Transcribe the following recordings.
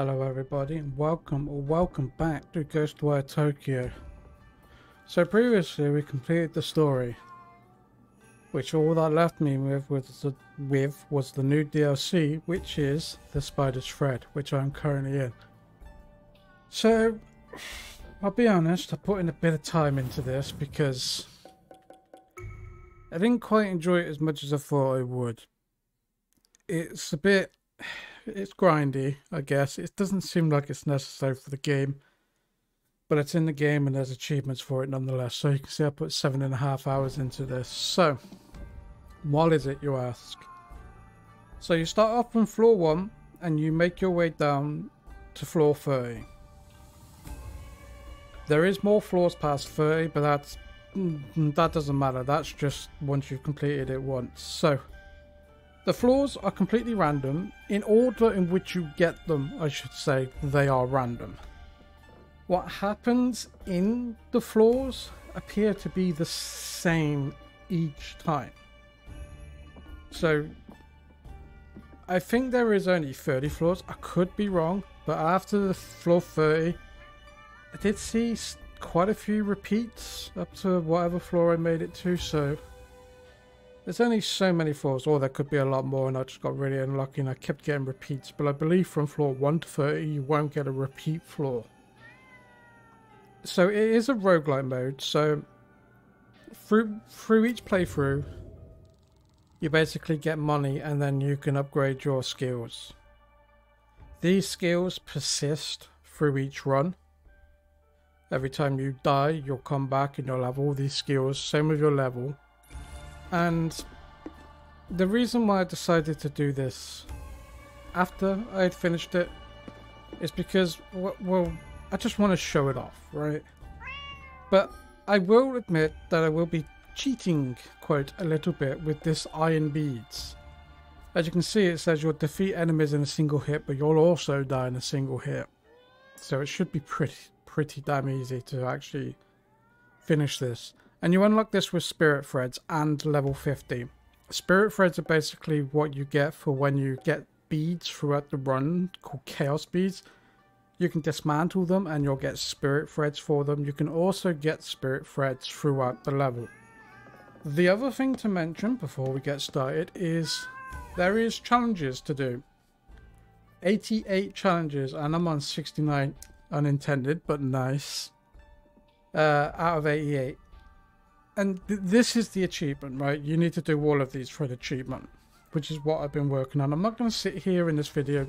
Hello everybody and welcome or welcome back to Ghostwire Tokyo. So previously we completed the story, which all that left me with was the, with was the new DLC, which is the Spider's Thread, which I'm currently in. So, I'll be honest, I put in a bit of time into this because I didn't quite enjoy it as much as I thought I would. It's a bit it's grindy, I guess. It doesn't seem like it's necessary for the game, but it's in the game and there's achievements for it nonetheless. So you can see I put seven and a half hours into this. So, what is it, you ask? So you start off on floor one and you make your way down to floor 30. There is more floors past 30, but that's mm, that doesn't matter. That's just once you've completed it once. So, the floors are completely random. In order in which you get them, I should say, they are random. What happens in the floors appear to be the same each time. So, I think there is only 30 floors. I could be wrong, but after the floor 30, I did see quite a few repeats up to whatever floor I made it to, so there's only so many floors, or there could be a lot more, and I just got really unlucky and I kept getting repeats. But I believe from floor 1 to 30, you won't get a repeat floor. So it is a roguelike mode, so through, through each playthrough, you basically get money and then you can upgrade your skills. These skills persist through each run. Every time you die, you'll come back and you'll have all these skills, same with your level. And the reason why I decided to do this after I had finished it is because, well, I just want to show it off, right? But I will admit that I will be cheating, quote, a little bit with this iron beads. As you can see, it says you'll defeat enemies in a single hit, but you'll also die in a single hit. So it should be pretty, pretty damn easy to actually finish this. And you unlock this with Spirit Threads and level 50. Spirit Threads are basically what you get for when you get beads throughout the run called Chaos Beads. You can dismantle them and you'll get Spirit Threads for them. You can also get Spirit Threads throughout the level. The other thing to mention before we get started is there is challenges to do. 88 challenges and I'm on 69 unintended but nice uh, out of 88 and th this is the achievement, right? You need to do all of these for the achievement, which is what I've been working on. I'm not going to sit here in this video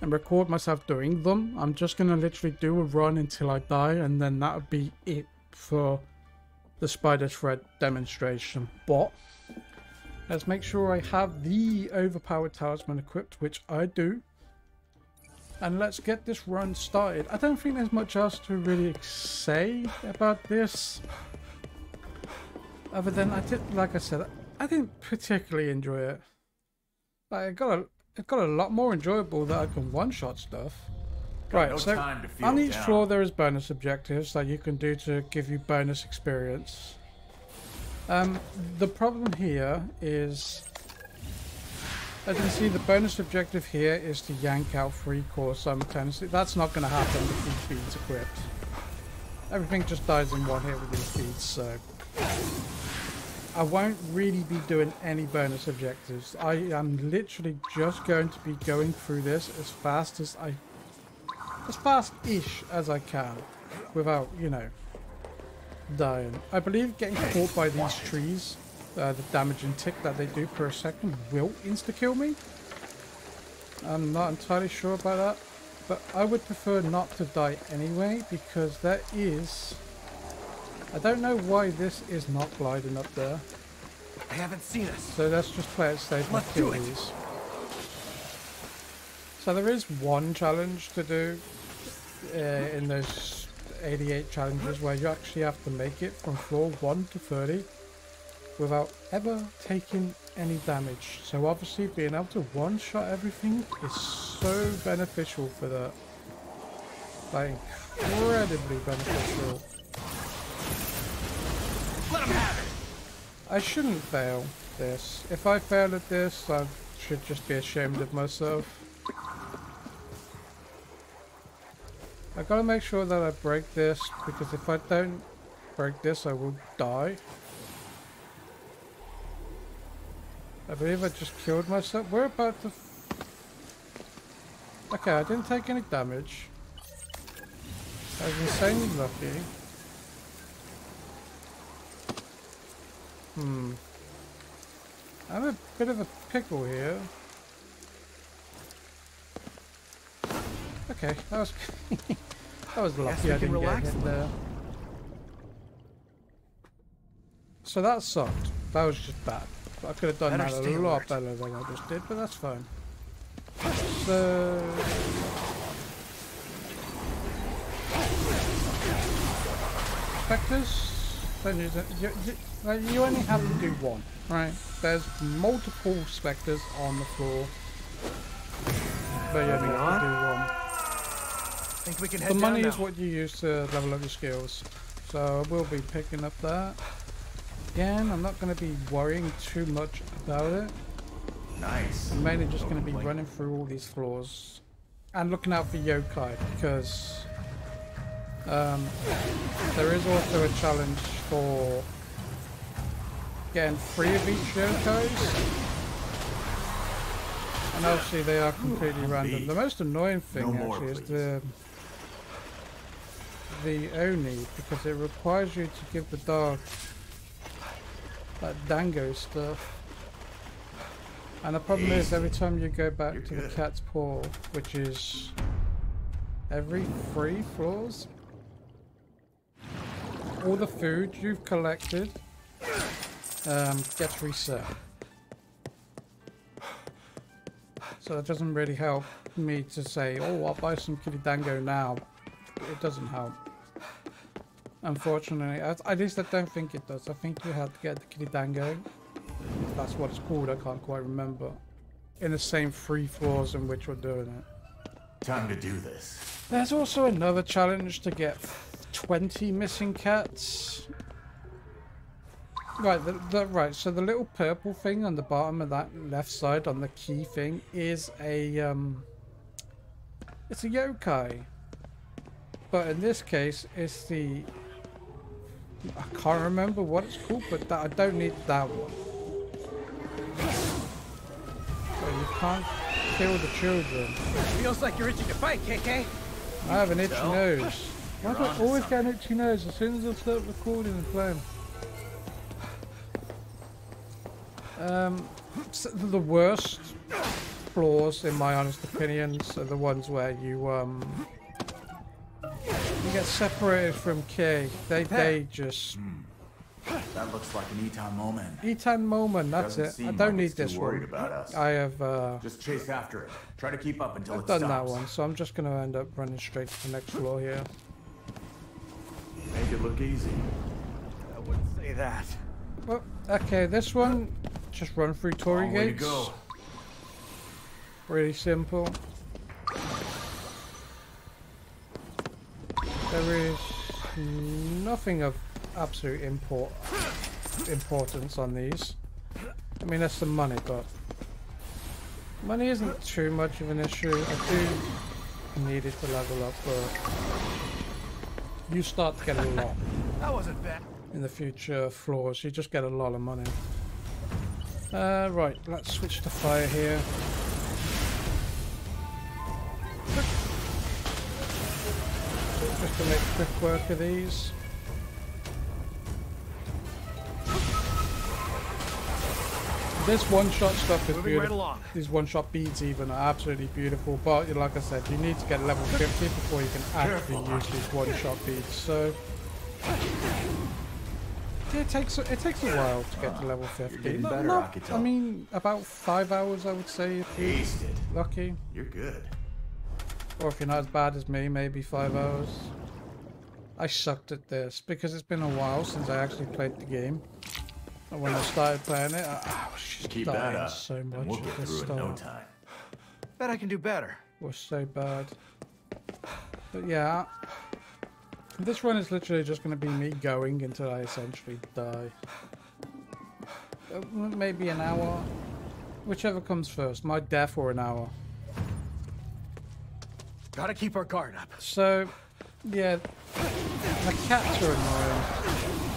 and record myself doing them. I'm just going to literally do a run until I die, and then that'll be it for the spider thread demonstration. But let's make sure I have the overpowered talisman equipped, which I do. And let's get this run started. I don't think there's much else to really say about this. Other than I did, like I said, I didn't particularly enjoy it. Like, it got a, it got a lot more enjoyable that I can one-shot stuff. Got right, no so on each down. floor there is bonus objectives that you can do to give you bonus experience. Um, the problem here is, as you can see, the bonus objective here is to yank out three cores simultaneously. That's not going to happen with these beads equipped. Everything just dies in one hit with these beads, so I won't really be doing any bonus objectives. I am literally just going to be going through this as fast as I... As fast-ish as I can. Without, you know, dying. I believe getting caught by these trees, uh, the damaging tick that they do per second will insta-kill me. I'm not entirely sure about that. But I would prefer not to die anyway because there is I don't know why this is not gliding up there. I haven't seen us. So let's just play it safe and kill these. So there is one challenge to do uh, in those 88 challenges where you actually have to make it from floor 1 to 30 without ever taking any damage. So obviously being able to one-shot everything is so beneficial for that. Like incredibly beneficial. Let him have it. I shouldn't fail this. If I fail at this, I should just be ashamed of myself. I gotta make sure that I break this because if I don't break this, I will die. I believe I just killed myself. We're about to... Okay, I didn't take any damage. I was insanely lucky. Hmm. I'm a bit of a pickle here. Okay, that was that was lucky. I didn't get hit there. So that sucked. That was just bad. I could have done Better that a lot better than I just did, but that's fine. So specters. You, you, you, like, you only have to do one, right? There's multiple specters on the floor, but you only have to do one. Think we can head The money is what you use to level up your skills. So I will be picking up that. Again, I'm not going to be worrying too much about it. Nice. I'm mainly just going to be running through all these floors. And looking out for yokai, because um, there is also a challenge for getting three of each yokais. And obviously they are completely random. The most annoying thing No more, actually is the the Oni because it requires you to give the dog that dango stuff. And the problem is every time you go back You're to the cat's paw, which is every three floors, all the food you've collected um, gets reset. So that doesn't really help me to say, oh, I'll buy some kitty dango now. It doesn't help. Unfortunately, at, least I don't think it does. I think you have to get the kitty dango. That's what it's called, I can't quite remember. In the same three floors in which we're doing it. Time to do this. There's also another challenge to get 20 missing cats. Right, the, the, right. So the little purple thing on the bottom of that left side on the key thing is a um, it's a yokai. But in this case, it's the I can't remember what it's called, but that, I don't need that one. So you can't kill the children. Feels like you're itching to fight, KK. I have an itchy tell. nose. Why do I always get an itchy nose as soon as I start recording and playing? Um, the worst flaws, in my honest opinions, are the ones where you um you get separated from Kay. They they just That looks like an Ittan-momen. Etan moment. That's Doesn't it. I don't like need this worried one. about us. I have uh, Just chase after it. Try to keep up until I've it done stops. that one, so I'm just gonna end up running straight to the next floor here. Make it look easy. I wouldn't say that. Well, okay, this one just run through torii Long way to gates. go. Really simple. There is nothing of absolute import importance on these. I mean, there's some money, but money isn't too much of an issue. I do need it to level up, but you start to get a lot That wasn't bad. in the future floors. You just get a lot of money. Uh, right, let's switch to fire here. Just to make quick work of these. This one-shot stuff is Moving right beautiful. along. These one-shot beads even are absolutely beautiful, but like I said, you need to get level 50 before you can actually Careful, use these one-shot beads. So yeah, it takes a- it takes a while to get to level 50. getting Not- better, not- I I mean, about five hours, I would say, if you're it. lucky. You're good. Or if you're not as bad as me, maybe five hours. I sucked at this because it's been a while since I actually played the game. And when I started playing it, I, I was just Keep that dying up. so much we'll at get the through it in no time. Bet I can do better. It was so bad. But yeah, this one is literally just going to be me going until I essentially die. Uh, Maybe an hour, whichever comes first, my death or an hour. Gotta keep our guard up. So Yeah, the cats are annoying.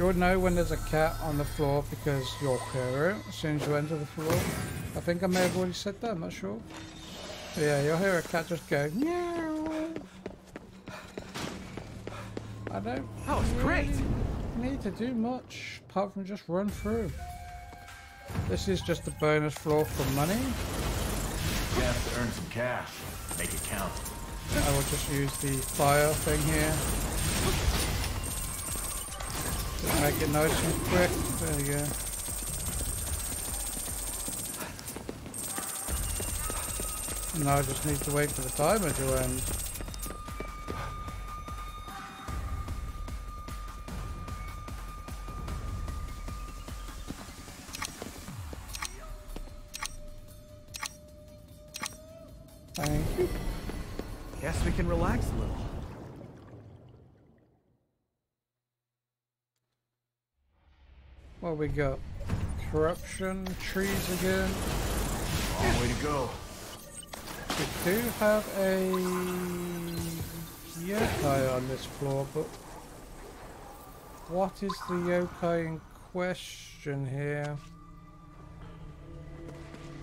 You'll know when there's a cat on the floor because you'll hear it as soon as you enter the floor. I think I may have already said that, I'm not sure. Yeah, you'll hear a cat just go, meow. I don't That was great. need to do much apart from just run through. This is just a bonus floor for money. Chance to earn some cash. Make it count. I will just use the fire thing here. Make it nice and quick. There you go. And Now I just need to wait for the timer to end. Thank you. Guess we can relax a little. What we got? Corruption, trees again. Long way to go. We do have a yokai on this floor, but what is the yokai in question here?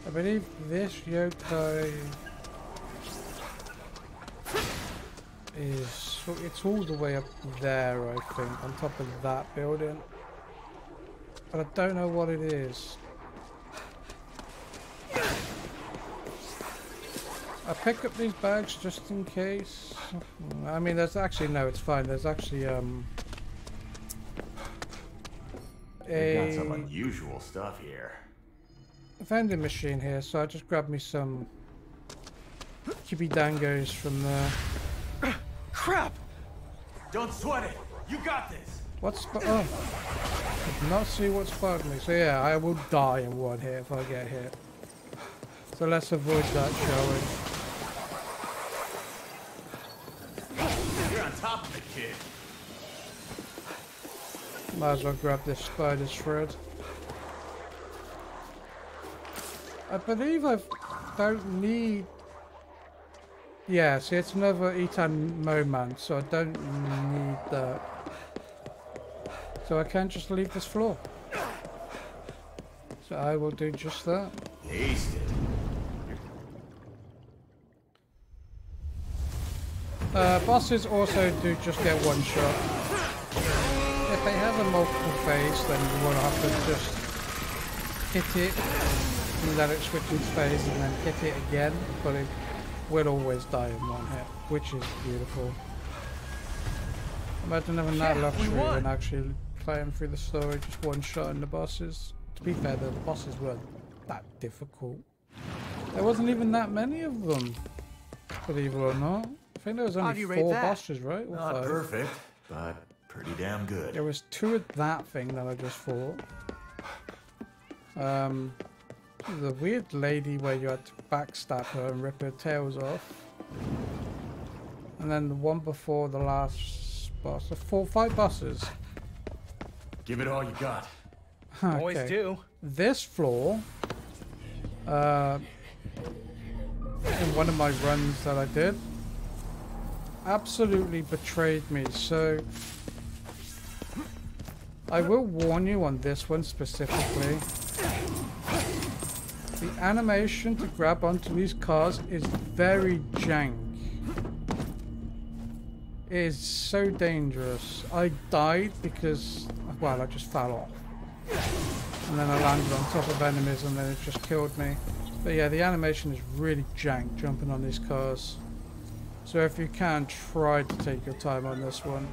I believe this yokai is it's all the way up there, I think, on top of that building. But I don't know what it is. I pick up these bags just in case. I mean, there's actually no, it's fine. There's actually um We got some unusual stuff here. A vending machine here, so I just grabbed me some kibi dangos from there. Crap! Don't sweat it. You got this. What's sp- oh? I did not see what's spotted me. So yeah, I will die in one hit if I get hit. So let's avoid that, shall we? You're on top of the kid. Might as well grab this spider's thread. I believe I don't need... Yeah, see it's another Ittan-momen, so I don't need that. So I can't just leave this floor. So I will do just that. Taste. Uh, bosses also do just get one shot. If they have a multiple phase, then you will have to just hit it and let it switch its phase and then hit it again, but it will always die in one hit, which is beautiful. Imagine having that luxury and actually playing through the story, just one shot in the bosses. To be fair, though, the bosses weren't that difficult. There wasn't even that many of them, believe it or not. I think there was only do you rate four bosses, right? Or Not five? perfect, but pretty damn good. There was two of that thing that I just fought. Um, the weird lady where you had to backstab her and rip her tails off. And then the one before the last boss. So four, five bosses. Give it all you got. Always do. This floor, uh, in one of my runs that I did, absolutely betrayed me. So I will warn you on this one specifically. The animation to grab onto these cars is very jank. It is so dangerous. I died because, well, I just fell off. And then I landed on top of enemies and then it just killed me. But yeah, the animation is really jank jumping on these cars. So if you can, try to take your time on this one.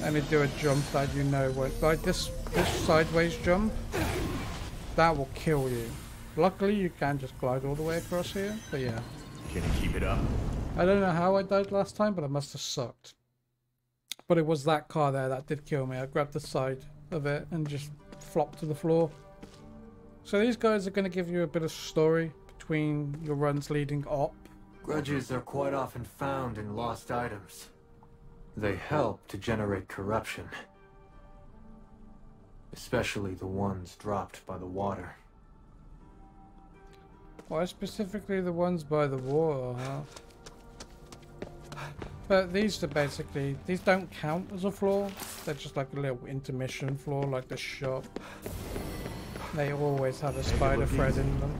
Let me do a jump that you know won't. Like this, this sideways jump, that will kill you. Luckily, you can just glide all the way across here. But yeah. Can you keep it up? I don't know how I died last time, but I must have sucked. But it was that car there that did kill me. I grabbed the side of it and just flopped to the floor. So these guys are going to give you a bit of story between your runs leading up. Grudges are quite often found in lost items. They help to generate corruption. Especially the ones dropped by the water. Why specifically the ones by the water, huh? But these are basically, these don't count as a floor. They're just like a little intermission floor, like the shop. They always have a spider thread in them.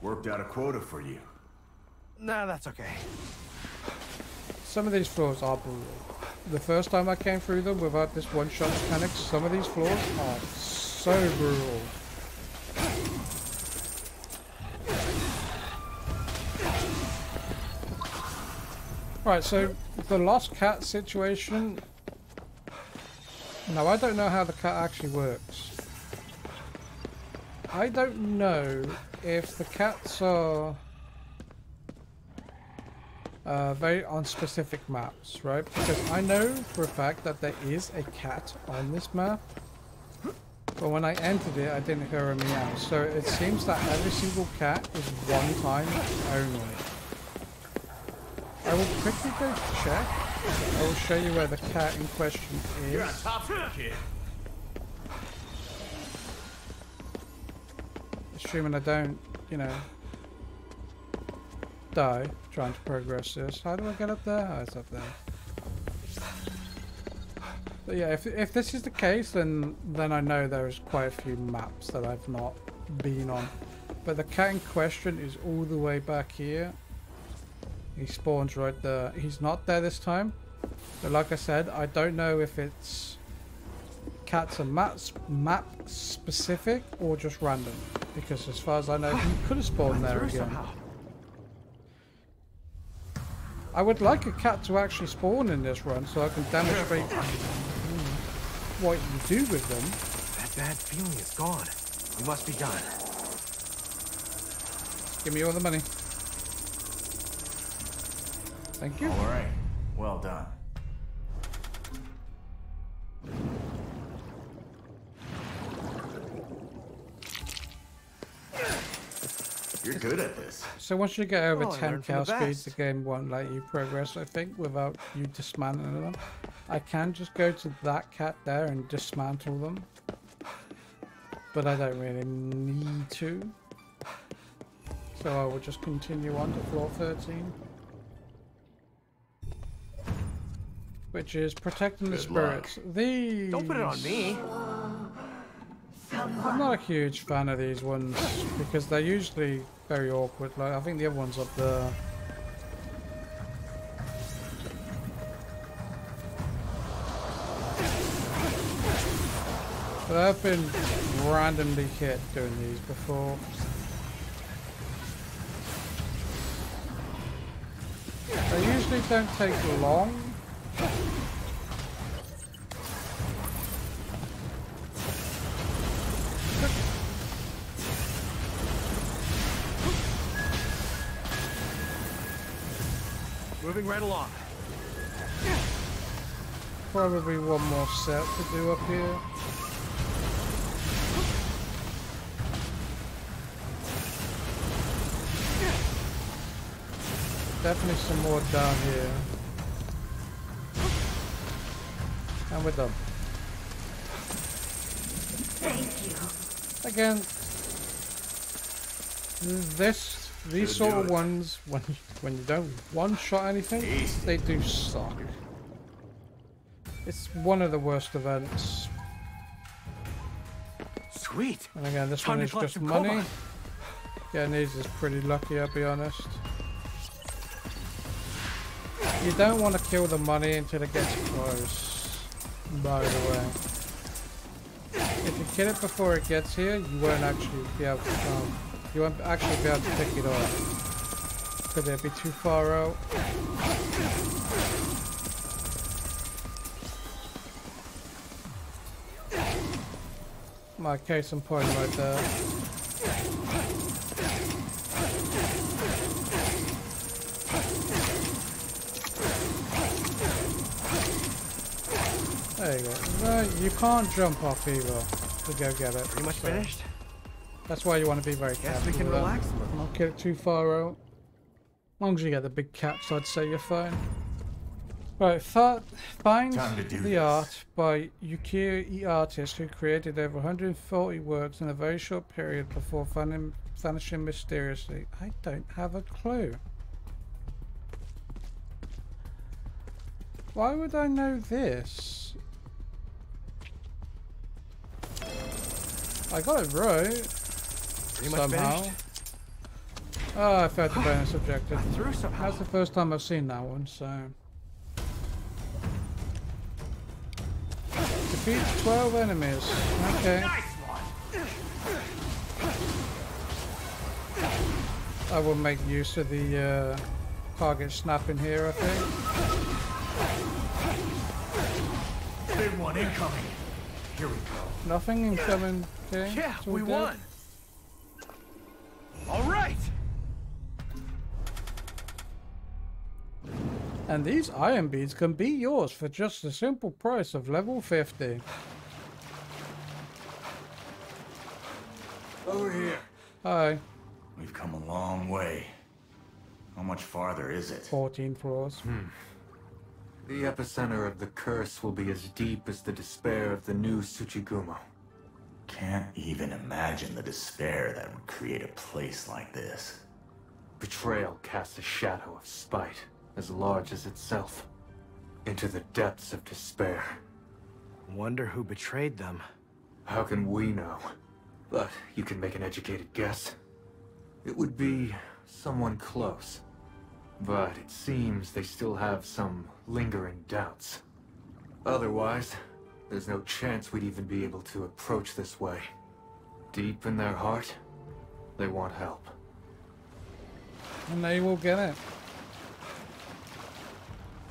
Worked out a quota for you. Nah, that's okay. Some of these floors are brutal. The first time I came through them without this one-shot mechanic, some of these floors are so brutal. Right, so the lost cat situation. Now I don't know how the cat actually works. I don't know if the cats are uh, very on specific maps, right? Because I know for a fact that there is a cat on this map. But when I entered it, I didn't hear a meow. So it seems that every single cat is one time only. I will quickly go check. I will show you where the cat in question is. You're on top of it, kid. Assuming I don't, you know, die trying to progress this. How do I get up there? Oh, it's up there. But yeah, if, if this is the case, then then I know there's quite a few maps that I've not been on. But the cat in question is all the way back here. He spawns right there. He's not there this time. But like I said, I don't know if it's cats are map, map specific or just random. Because as far as I know, he could have spawned there again. somehow. I would like a cat to actually spawn in this run so I can demonstrate what you do with them. That bad feeling is gone. We must be done. Give me all the money. Thank you. All right. Well done. You're good at this. So once you get over Oh, 10 learned from cow the speed, the game won't let you progress, I think, without you dismantling them. I can just go to that cat there and dismantle them. But I don't really need to. So I will just continue on to floor 13. Which is protecting the Good luck. spirits. These... Don't put it on me. I'm not a huge fan of these ones because they're usually very awkward. Like I think the other one's up there. But I've been randomly hit doing these before. They usually don't take long. Moving right along. Probably one more set to do up here. Definitely some more down here. And we're done. Thank you. Again, this these Should sort of ones when when you don't one shot anything, they do suck. It's one of the worst events. Sweet. And again, this Time one is just money. Getting these is pretty lucky, I'll be honest. You don't want to kill the money until it gets close, by the way. If you kill it before it gets here, you won't actually be able to um, you won't actually be able to pick it up. Because it'll be too far out. My case in point right there. There you go. No, you can't jump off either to go get it. Pretty much so finished. That's why you want to be very careful. we can that. relax. Not get it too far out. Long as you get the big cats, I'd say you're fine. Right, find Time to do the art by Yukio E. Artist, who created over 140 works in a very short period before van- vanishing mysteriously. I don't have a clue. Why would I know this? I got it right. Pretty much somehow. finished. Oh, I failed the bonus objective. That's the first time I've seen that one, so. Defeat 12 enemies. Okay. I will make use of the uh, target snapping here, I think. Big one incoming. Here we go. Nothing incoming. Okay. Yeah, we good. won. All right. And these iron beads can be yours for just the simple price of level 50. Over here. Hi, We've come a long way. How much farther is it? 14 floors. Hmm. The epicenter of the curse will be as deep as the despair of the new Tsuchigumo. Can't even imagine the despair that would create a place like this. Betrayal casts a shadow of spite, as large as itself, into the depths of despair. Wonder who betrayed them. How can we know? But you can make an educated guess. It would be someone close. But it seems they still have some lingering doubts. Otherwise, there's no chance we'd even be able to approach this way. Deep in their heart, they want help. And they will get it.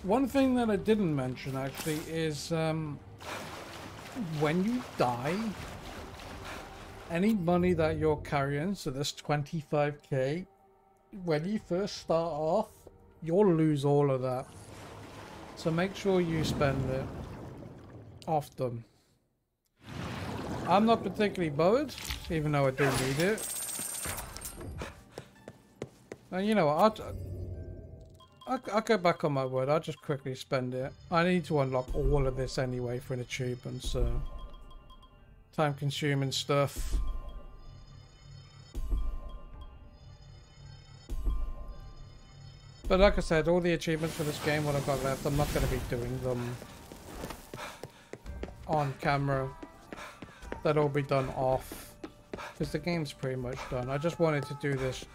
One thing that I didn't mention actually is um, when you die, any money that you're carrying, so this 25k, when you first start off, you'll lose all of that. So make sure you spend it often. I'm not particularly bothered, even though I do need it. And you know what? I'll, go back on my word. I'll just quickly spend it. I need to unlock all of this anyway for an achievement, so... Time consuming stuff. But like I said, all the achievements for this game, what I've got left, I'm not going to be doing them on camera. That'll be done off. Because the game's pretty much done. I just wanted to do this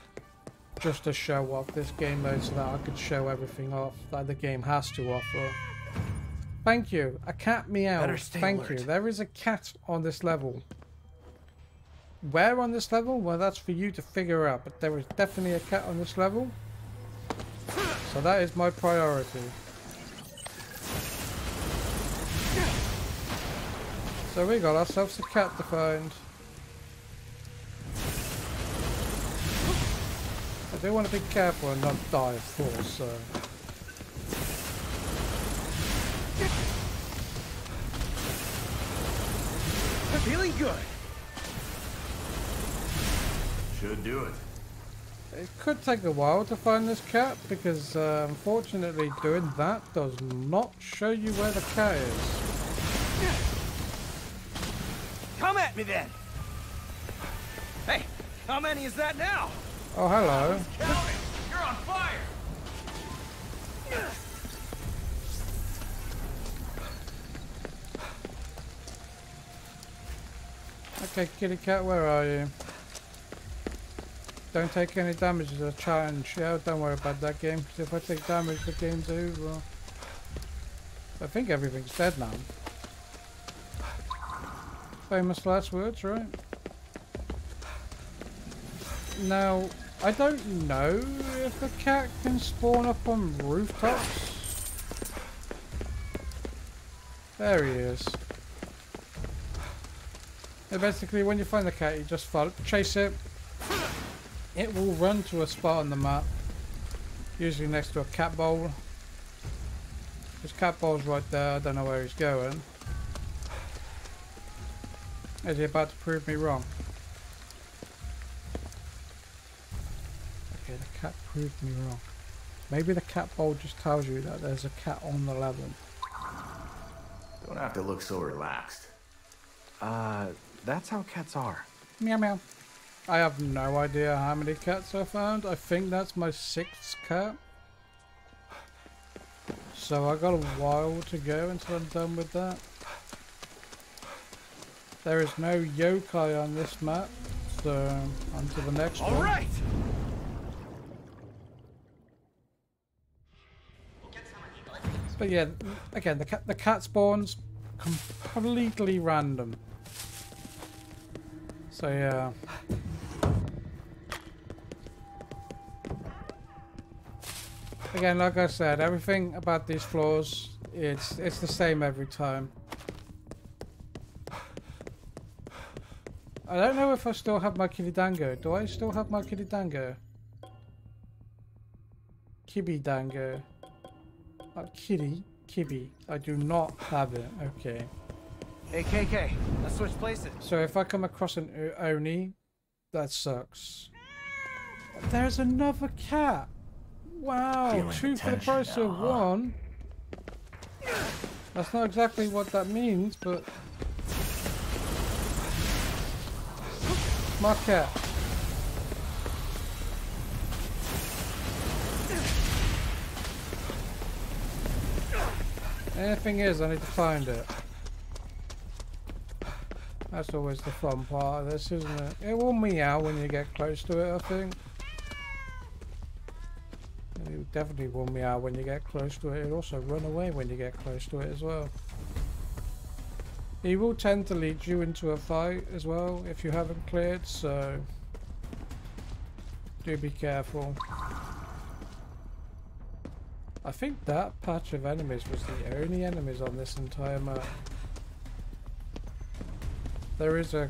just to show off this game mode so that I could show everything off that the game has to offer. Thank you. A cat meow. Thank alert. you. There is a cat on this level. Where on this level? Well, that's for you to figure out. But there is definitely a cat on this level. So that is my priority. So we got ourselves a cat to find. I do want to be careful and not die, of course. So. Feeling good. Should do it. It could take a while to find this cat because uh, unfortunately doing that does not show you where the cat is. Come at me then. Hey, how many is that now? Oh, hello. You're on fire! Okay, kitty cat, where are you? Don't take any damage as a challenge. Yeah, don't worry about that game. 'cause if I take damage, the game's over. I think everything's dead now. Famous last words, right? Now, I don't know if a cat can spawn up on rooftops. There he is. Yeah, basically, when you find the cat, you just follow, chase it. It will run to a spot on the map, usually next to a cat bowl. His cat bowl's right there. I don't know where he's going. Is he about to prove me wrong? Cat proved me wrong. Maybe the cat bowl just tells you that there's a cat on the level. Don't have to look so relaxed. Uh, that's how cats are. Meow meow. I have no idea how many cats I found. I think that's my sixth cat. So I got a while to go until I'm done with that. There is no yokai on this map, so on to the next All one. right. But yeah, again, the cat the cat spawns completely random. So yeah. Again, like I said, everything about these floors, it's it's the same every time. I don't know if I still have my Dango. Do I still have my Dango? Kibi Dango. Not kitty, Kibby. I do not have it. Okay. Hey, KK, let's switch places. So if I come across an O- Oni, that sucks. There's another cat. Wow, Feeling two the for the price now, of huh? one. That's not exactly what that means, but my cat. Anything is, I need to find it. That's always the fun part of this, isn't it? It will meow when you get close to it, I think. It will definitely will meow when you get close to it. It'll also run away when you get close to it as well. He will tend to lead you into a fight as well if you haven't cleared, so do be careful. I think that patch of enemies was the only enemies on this entire map. There is a,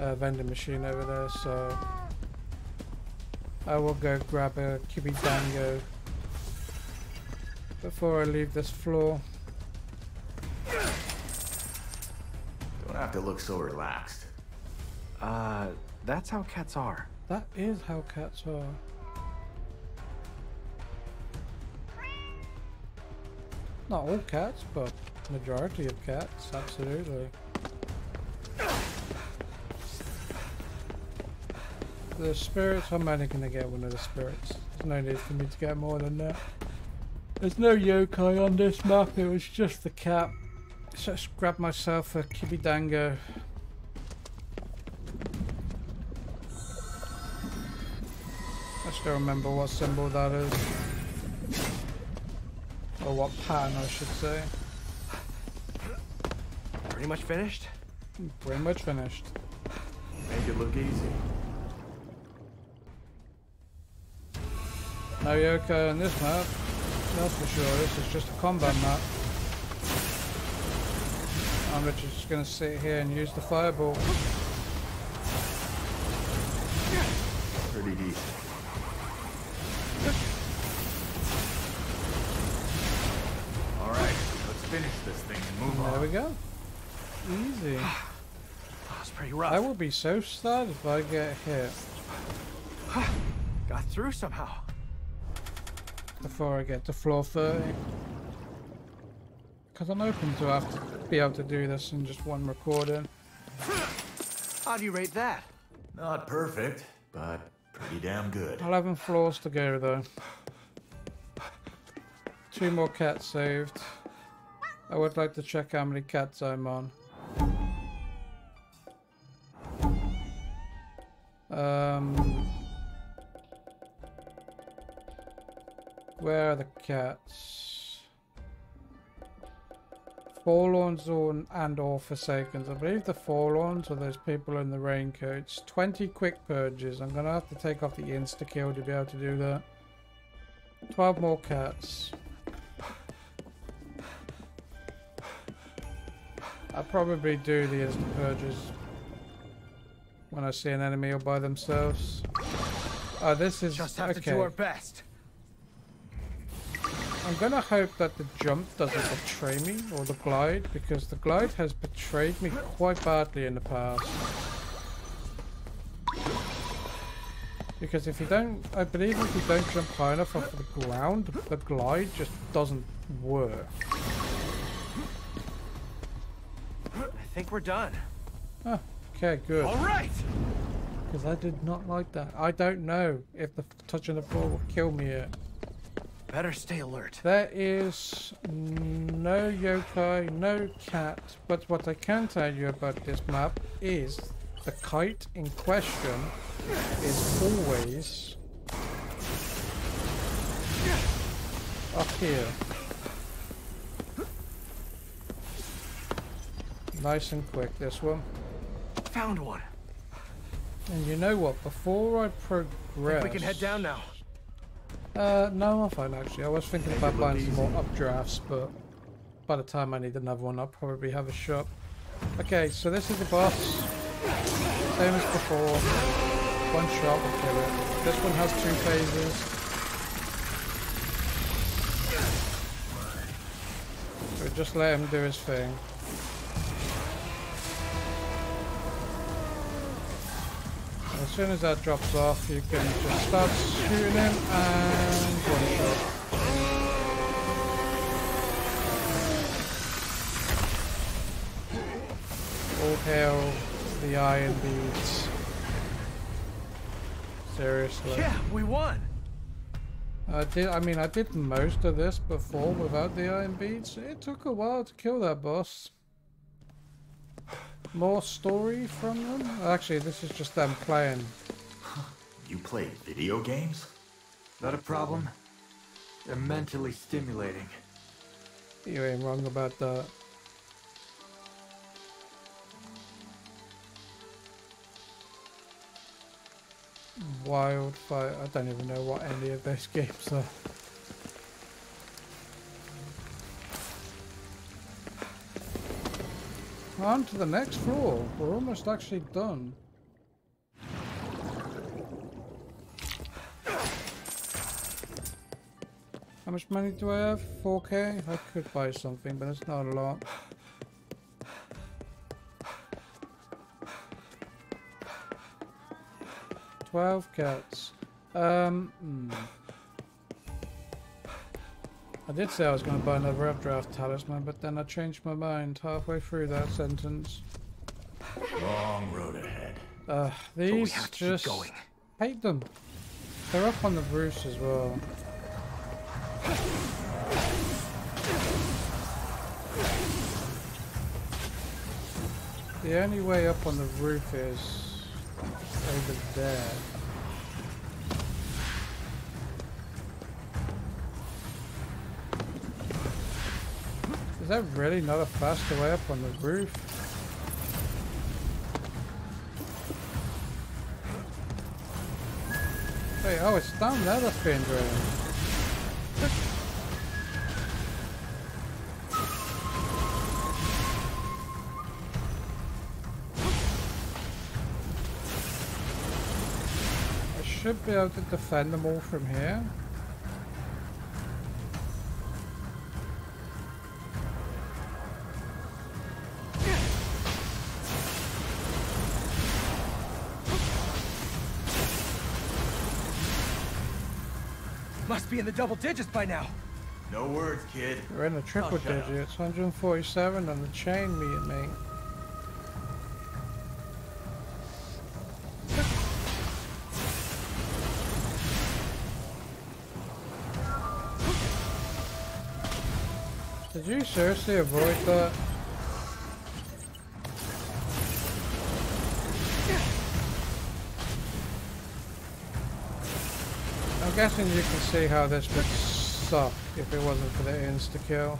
a vending machine over there, so I will go grab a Kibidango before I leave this floor. Don't have to look so relaxed. Uh, that's how cats are. That is how cats are. Not all cats, but majority of cats, absolutely. The spirits, I'm only to get one of the spirits. There's no need for me to get more than that. There's no yokai on this map, it was just the cat. So let's grab myself a Kibidango. I still remember what symbol that is. Or what pattern I should say. Pretty much finished? Pretty much finished. Make it look easy. No Yoko on this map. That's for sure. This is just a combat map. I'm literally just gonna sit here and use the fireball. Pretty decent. There we go. Easy. That was pretty rough. I will be so sad if I get hit Got through somehow. before I get to floor 30. Because I'm hoping to have to be able to do this in just one recording. How do you rate that? Not perfect, but pretty damn good. 11 floors to go though. Two more cats saved. I would like to check how many cats I'm on. Um, where are the cats? Forlorns Zone and or Forsakens. I believe the Forlorns are those people in the raincoats. 20 quick purges. I'm gonna have to take off the insta-kill to be able to do that. 12 more cats. I'll probably do the insta purges when I see an enemy all by themselves. Oh, this is Just have to okay. do our best. I'm gonna hope that the jump doesn't betray me, or the glide, because the glide has betrayed me quite badly in the past. Because if you don't, I believe if you don't jump high enough off the ground, the glide just doesn't work. Think we're done. Oh, okay, good. All right. Because I did not like that. I don't know if the touching the floor will kill me yet. Better stay alert. There is no yokai, no cat, but what I can tell you about this map is the kite in question is always up here. Nice and quick, this one. Found one. And you know what? Before I progress... Think we can head down now. Uh, no, I'm fine actually. I was thinking about buying some more updrafts, but by the time I need another one, I'll probably have a shop. Okay, so this is the boss. Same as before. One shot will kill it. This one has two phases. So just let him do his thing. As soon as that drops off, you can just start shooting him and one shot. All hail the iron beads. Seriously. Yeah, we won. I did. I mean, I did most of this before without the iron beads. It took a while to kill that boss. More story from them? Actually, this is just them playing. You play video games? Not a problem. They're mentally stimulating. You ain't wrong about that. Wildfire. I don't even know what any of those games are. On to the next floor. We're almost actually done. How much money do I have? 4k? I could buy something, but it's not a lot. Twelve cats. Um, hmm. I did say I was going to buy another updraft talisman, but then I changed my mind halfway through that sentence. Long road ahead. Uh, these just going. hate them. They're up on the roofs as well. The only way up on the roof is over there. Is that really not a faster way up on the roof? Wait, oh, it's down there that's being. I should be able to defend them all from here. Be in the double digits by now. No words, kid. We're in the triple oh, shut up. digits, 147 on the chain me and me. Did you seriously avoid that? Guessing you can see how this would suck if it wasn't for the insta kill.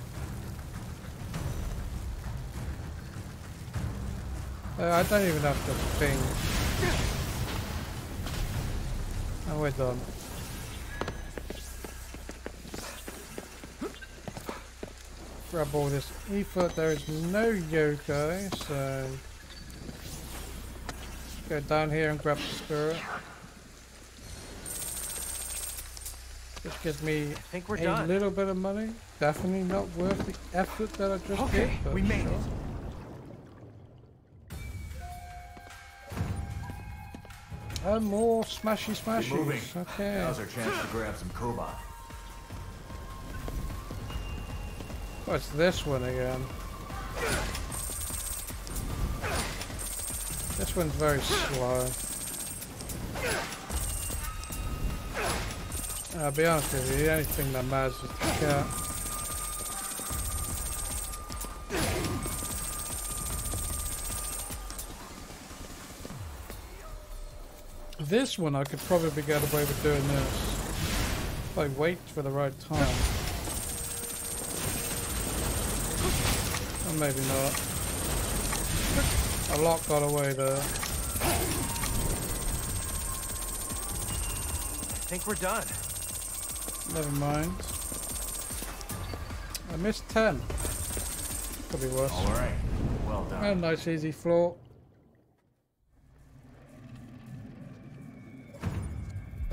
Uh, I don't even have to think. And we're done. Grab all this ether. There is no yokai, so go down here and grab the spirit. Gives me I think we're a done. little bit of money. Definitely not worth the effort that I just Okay, did. but we made sure. it. And more smashy Keep moving. smashies. Okay. Now's our chance to grab some Kobot. What's this one again? This one's very slow. I'll be honest with you, the only thing that matters is the cat. This one I could probably get away with doing this. If I wait for the right time. Or maybe not. A lot got away there. I think we're done. Never mind. I missed 10. Could be worse. All right. Well done. A nice easy floor.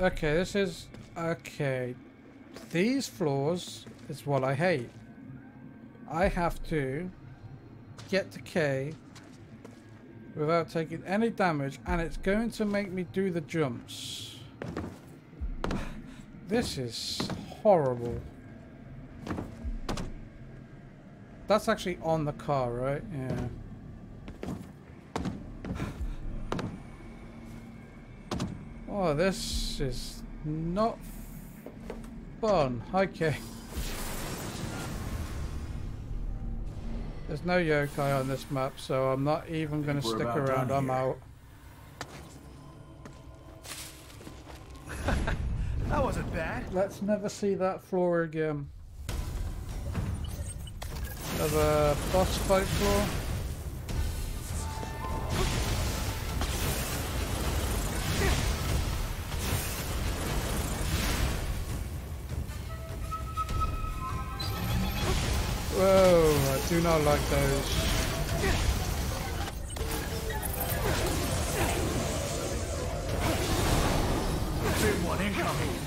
Okay, this is... Okay. These floors is what I hate. I have to get to K without taking any damage and it's going to make me do the jumps. This is horrible. That's actually on the car, right? Yeah. Oh, this is not fun. Okay. There's no yokai on this map, so I'm not even going to stick around. I'm here. out. That wasn't bad. Let's never see that floor again. Another boss fight floor. Whoa, I do not like those.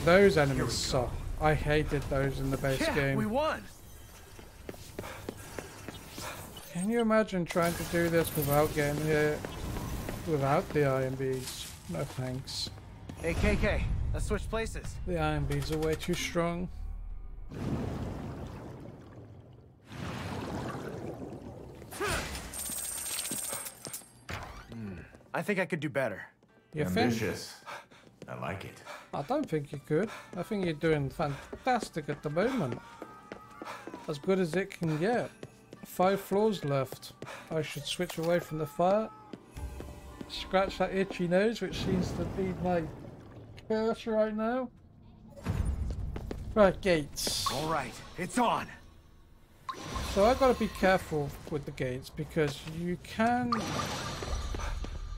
Those enemies suck. I hated those in the base Yeah, game. we won. Can you imagine trying to do this without getting hit? Without the IMBs? No thanks. Hey, KK, let's switch places. The IMBs are way too strong. Hmm, I think I could do better. You think? I like it. I don't think you could. I think you're doing fantastic at the moment. As good as it can get. Five floors left. I should switch away from the fire. Scratch that itchy nose, which seems to be my curse right now. Right, gates. All right, it's on. So I've gotta be careful with the gates because you can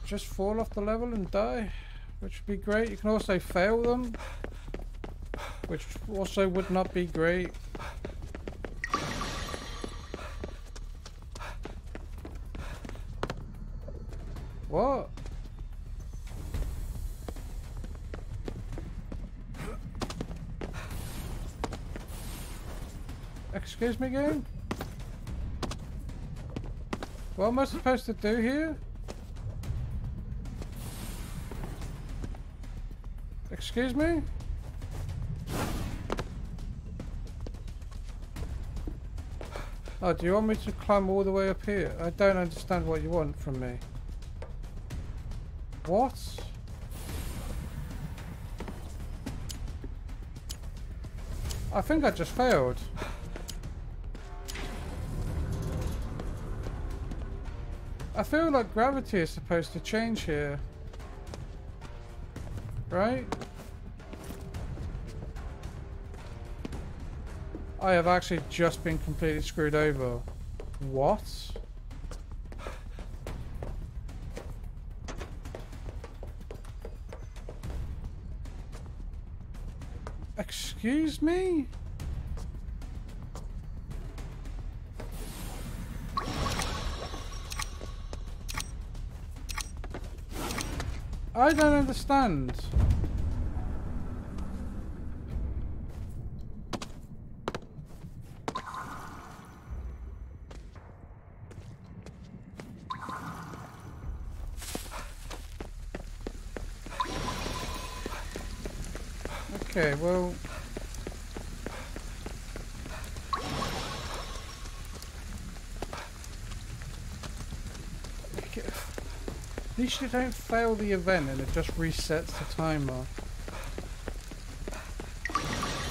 just fall off the level and die, which would be great. You can also fail them, which also would not be great. What? Excuse me, game? What am I supposed to do here? Excuse me? Oh, do you want me to climb all the way up here? I don't understand what you want from me. What? I think I just failed. I feel like gravity is supposed to change here. Right? I have actually just been completely screwed over. What? Excuse me? I don't understand. Okay, well... Okay. At least you don't fail the event and it just resets the timer.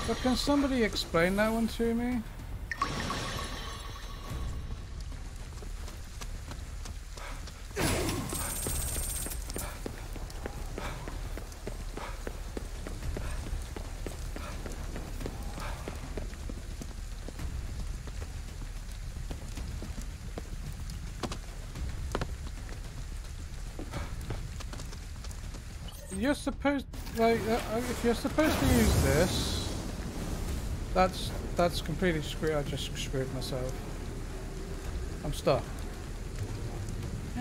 But can somebody explain that one to me? You're supposed, like, uh, uh, if you're supposed to use this, that's that's completely screwed. I just screwed myself. I'm stuck.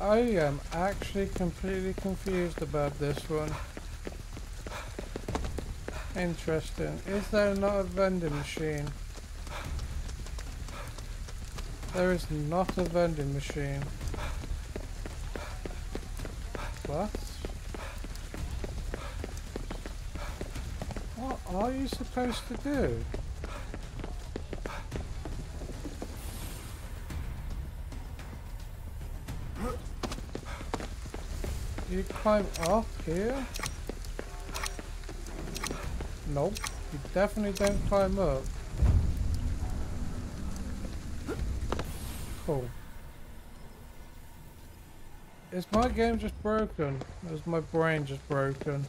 I am actually completely confused about this one. Interesting. Is there not a vending machine? There is not a vending machine. What? What are you supposed to do? You climb up here? Nope, you definitely don't climb up. Cool. Is my game just broken? Is my brain just broken?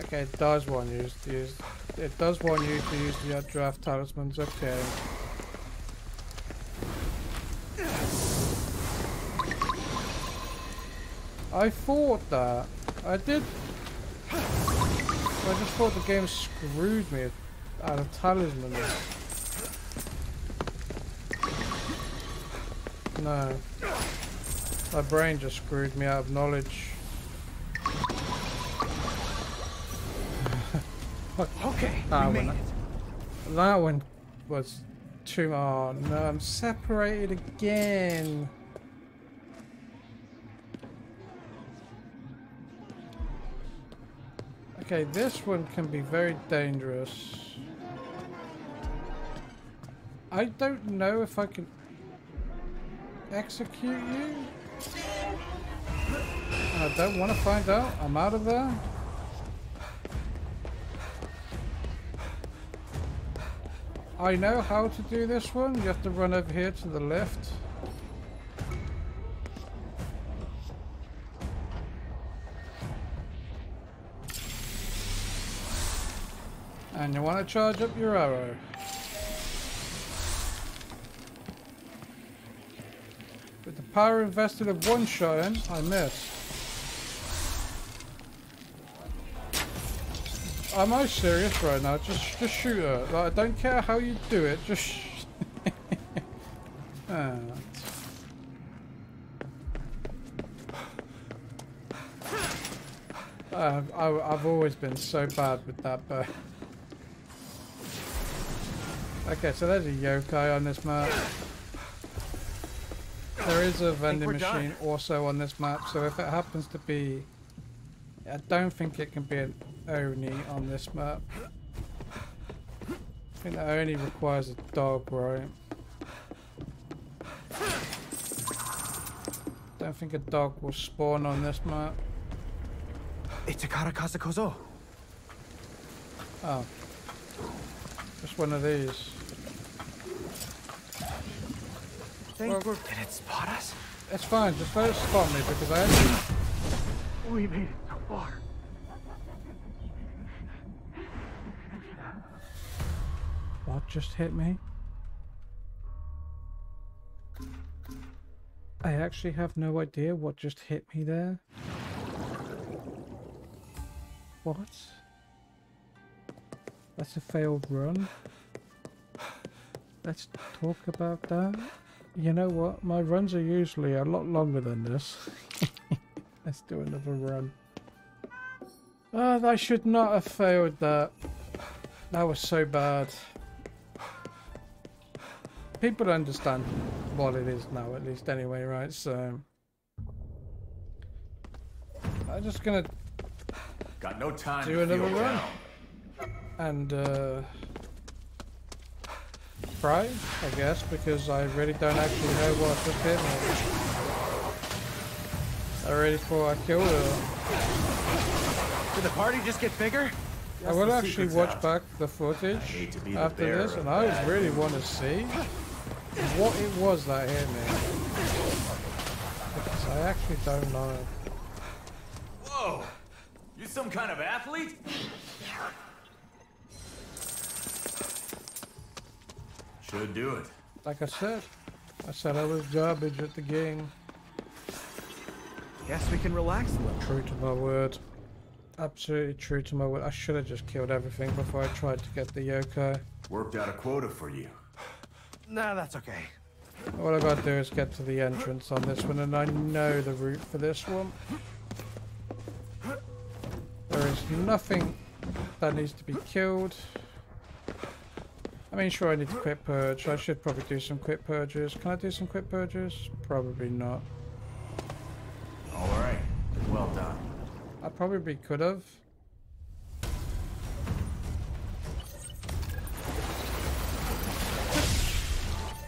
Okay, it does want you to use. It does want you to use the draft talismans. Okay. I thought that. I did. I just thought the game screwed me out of talisman. No. My brain just screwed me out of knowledge. Okay, Ah, we that- it. That one was too. Oh no, I'm separated again. Okay, this one can be very dangerous. I don't know if I can execute you. I don't want to find out. I'm out of there. I know how to do this one. You have to run over here to the left. Charge up your arrow. With the power invested of one shot—I miss. Am I serious right now? Just, just shoot her. Like, I don't care how you do it. Just. ah. I've, I- I've always been so bad with that bow. Okay, so there's a yokai on this map. There is a vending we're done. machine also on this map, so if it happens to be... I don't think it can be an Oni on this map. I think that only requires a dog, right? Don't think a dog will spawn on this map. It's a Karakasakozo. Oh. Just one of these. Thank Well- Did it spot us? It's fine, just let it spot me because I actually... We made it so far. What just hit me? I actually have no idea what just hit me there. What? That's a failed run? Let's talk about that. You know what? My runs are usually a lot longer than this. Let's do another run. Oh, I should not have failed that. That was so bad. People understand what it is now, at least anyway, right? So... I'm just gonna Got no time Do another run. down. and uh, try, I guess, because I really don't actually know what just hit me. I really thought I killed her. Did the party just get bigger? I will the actually watch out. back the footage hate to be the after this, and I bad really want to see what it was that hit me. Because I actually don't know. Whoa! You some kind of athlete? Should do it. Like I said, I said I was garbage at the game. Guess we can relax a little. True to my word. Absolutely true to my word. I should have just killed everything before I tried to get the yokai. Worked out a quota for you. Nah, that's okay. All I gotta do is get to the entrance on this one, and I know the route for this one. There is nothing that needs to be killed. I mean, sure, I need to quick purge. I should probably do some quick purges. Can I do some quick purges? Probably not. All right. Well done. I probably could have.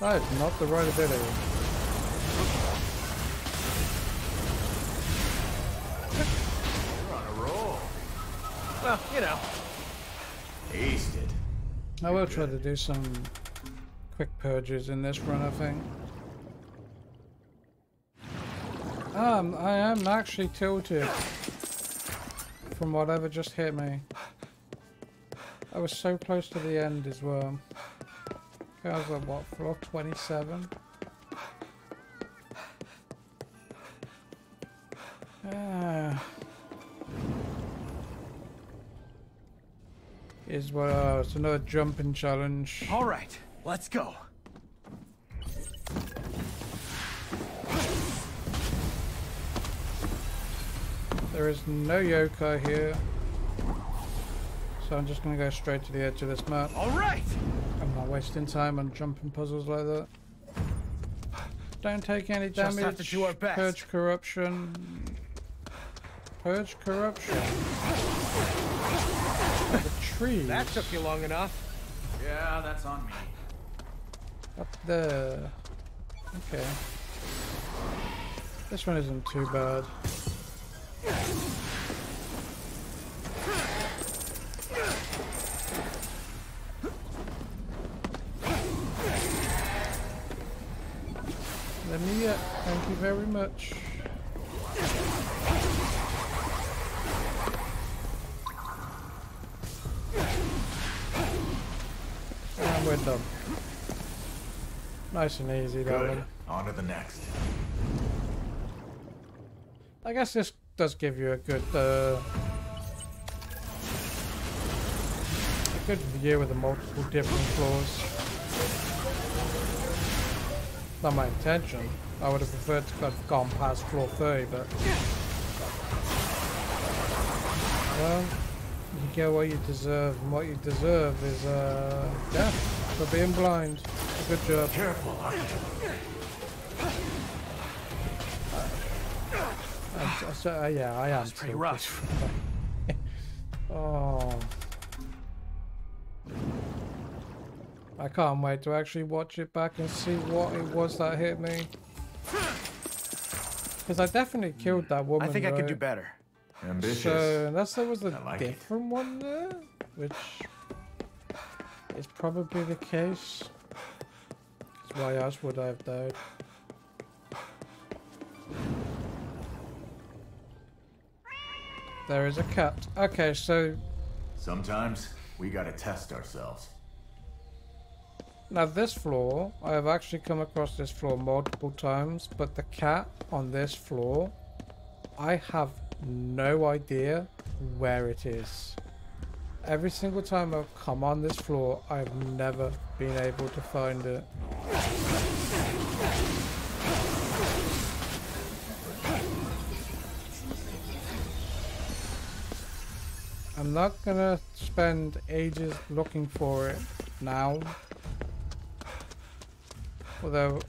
That is not the right ability. You're on a roll. Well, you know. Taste it. I will try to do some quick purges in this run, I think. Um, I am actually tilted from whatever just hit me. I was so close to the end as well. I was at what, floor 27? Ah. Is what, uh, it's another jumping challenge. All right, let's go. There is no yokai here. So I'm just gonna go straight to the edge of this map. All right. I'm not wasting time on jumping puzzles like that. Don't take any damage. Just have to do our best. Purge corruption. Purge corruption. The trees. That took you long enough. Yeah, that's on me. Up there. Okay. This one isn't too bad. Let me get. Thank you very much. We're. Nice and easy, that Good. one. On to the next. I guess this does give you a good, uh, a good view of the multiple different floors. Not my intention. I would have preferred to have gone past floor 30, but well, you get what you deserve, and what you deserve is uh, death for being blind. Good job. Careful, Arthur. I'm, s- so, uh, yeah, I am. That's pretty rough. oh. I can't wait to actually watch it back and see what it was that hit me. Because I definitely killed that woman. I think I could do better. Ambitious. So unless there was a I like it. different one there, which is probably the case. why else would I have died? There is a cat. Okay, so Sometimes we gotta test ourselves. now this floor, I have actually come across this floor multiple times, but the cat on this floor, I have no idea where it is. Every single time I've come on this floor, I've never been able to find it. I'm not gonna spend ages looking for it now. Although,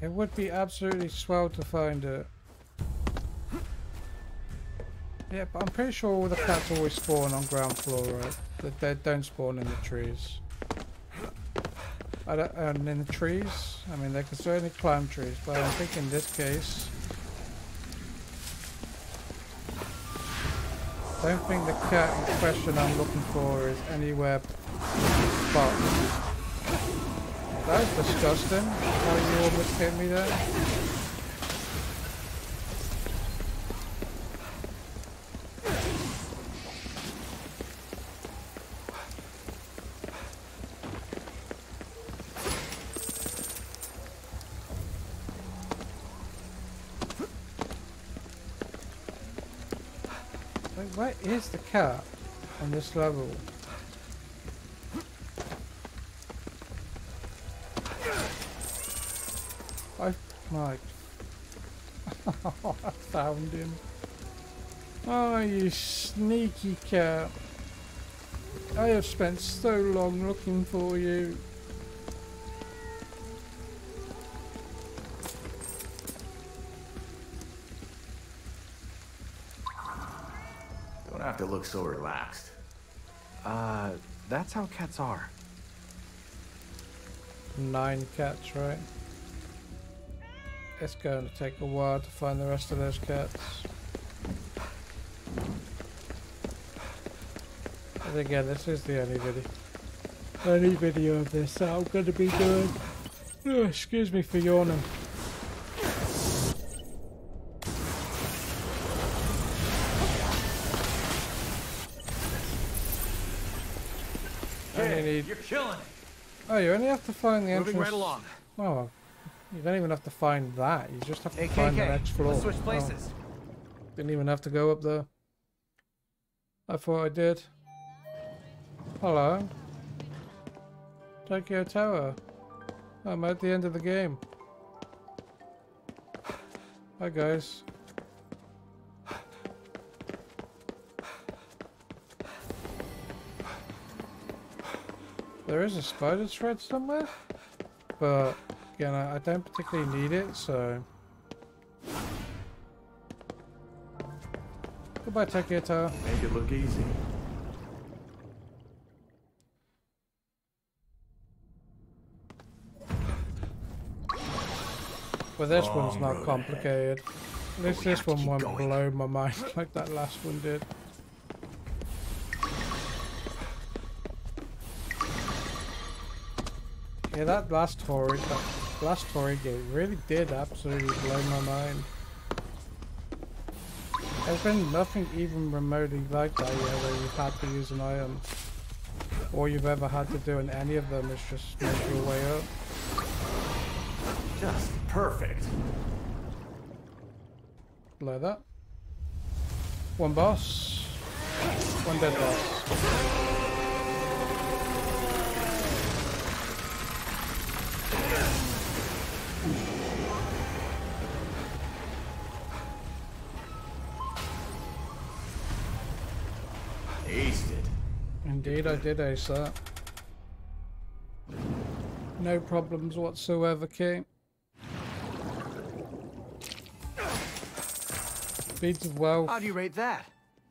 it would be absolutely swell to find it. Yeah, but I'm pretty sure all the cats always spawn on ground floor, right? They, they don't spawn in the trees. I don't, and in the trees, I mean, they can certainly climb trees, but I think in this case, I don't think the cat in question I'm looking for is anywhere but. That was disgusting. How you almost hit me there. Is the cat on this level? I like. I found him. Oh, you sneaky cat! I have spent so long looking for you. To look so relaxed. Uh, that's how cats are. Nine cats, right? It's going to take a while to find the rest of those cats. And again, this is the only video, only video of this that I'm going to be doing. Oh, excuse me for yawning. Killing it. Oh, you only have to find the entrance. Moving right along. Oh, you don't even have to find that. You just have to Hey, find the next floor. let's switch Oh, places. didn't even have to go up there. I thought I did. Hello. Tokyo Tower. I'm at the end of the game. Hi guys. There is a spider thread somewhere, but again, I don't particularly need it, so. Goodbye, Tokyo Make it look easy. But this one's not complicated. At least this one won't going. blow my mind like that last one did. Yeah, that last torii, that last torii gate really did absolutely blow my mind. There's been nothing even remotely like that yet where you've had to use an item. All you've ever had to do in any of them is just make your way up. Just perfect. Like that. One boss. One dead boss. Indeed, I did ace that. No problems whatsoever, King. Beads of wealth. How do you rate that?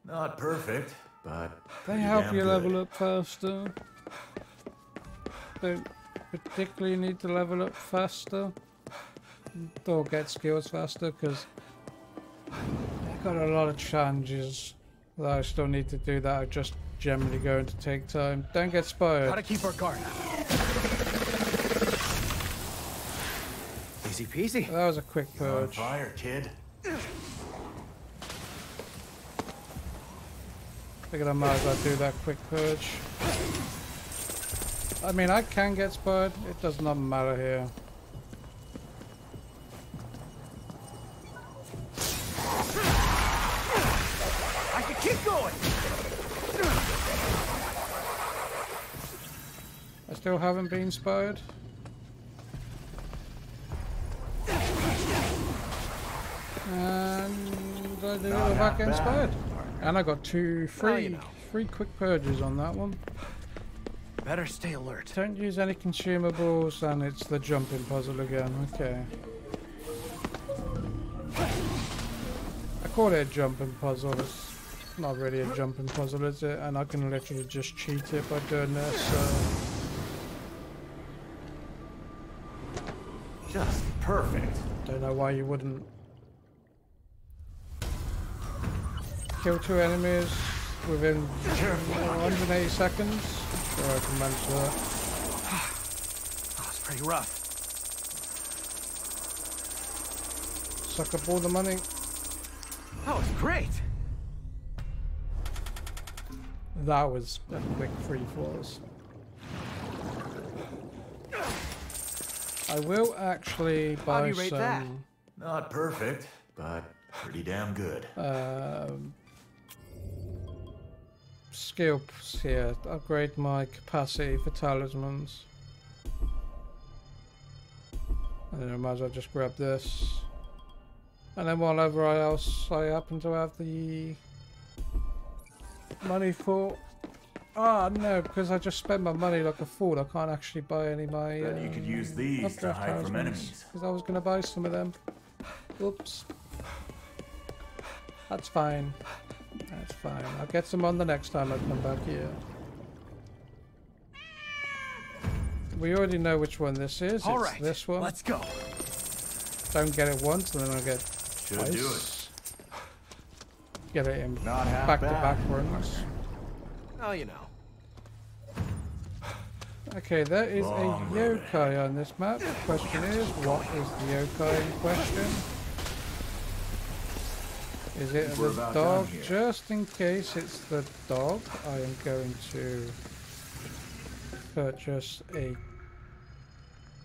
Not perfect, but They help damn you good. level up faster. Don't particularly need to level up faster. Or get skills faster, because I've got a lot of challenges that I still need to do that are just generally going to take time. Don't get spoiled. Gotta keep our guard up. Easy peasy. That was a quick purge. On purge. fire, kid. Figured I might as well do that quick purge. I mean, I can get spotted. It does not matter here. Still haven't been spotted. And I did it Not without half spotted. And I got two free, Well, you know. free quick purges on that one. Better stay alert. Don't use any consumables, and it's the jumping puzzle again. Okay. I call it a jumping puzzle. It's not really a jumping puzzle, is it? And I can literally just cheat it by doing this. So. Perfect. Don't know why you wouldn't kill two enemies within 180 seconds. Sure, I can manage that. Oh, it's pretty rough. Suck up all the money. That was great. That was a quick free falls. I will actually How do buy you rate that? some Not perfect, but pretty damn good. um, skills here. Upgrade my capacity for talismans. And then I might as well just grab this. And then whatever else I happen to have the money for. Ah, no, because I just spent my money like a fool. I can't actually buy any of my. Then you could use um, these to hide from enemies. Because I was going to buy some of them. Oops. That's fine. That's fine. I'll get some on the next time I come back here. We already know which one this is. All it's right, this one. let's go. Don't get it once, and then I'll get Should twice. do it. Get it in Not back to back runs. Oh, you know. Okay, there is Long a road yokai on this map. The question is, what is the yokai in question? Is it the dog? Just in case it's the dog, I am going to purchase a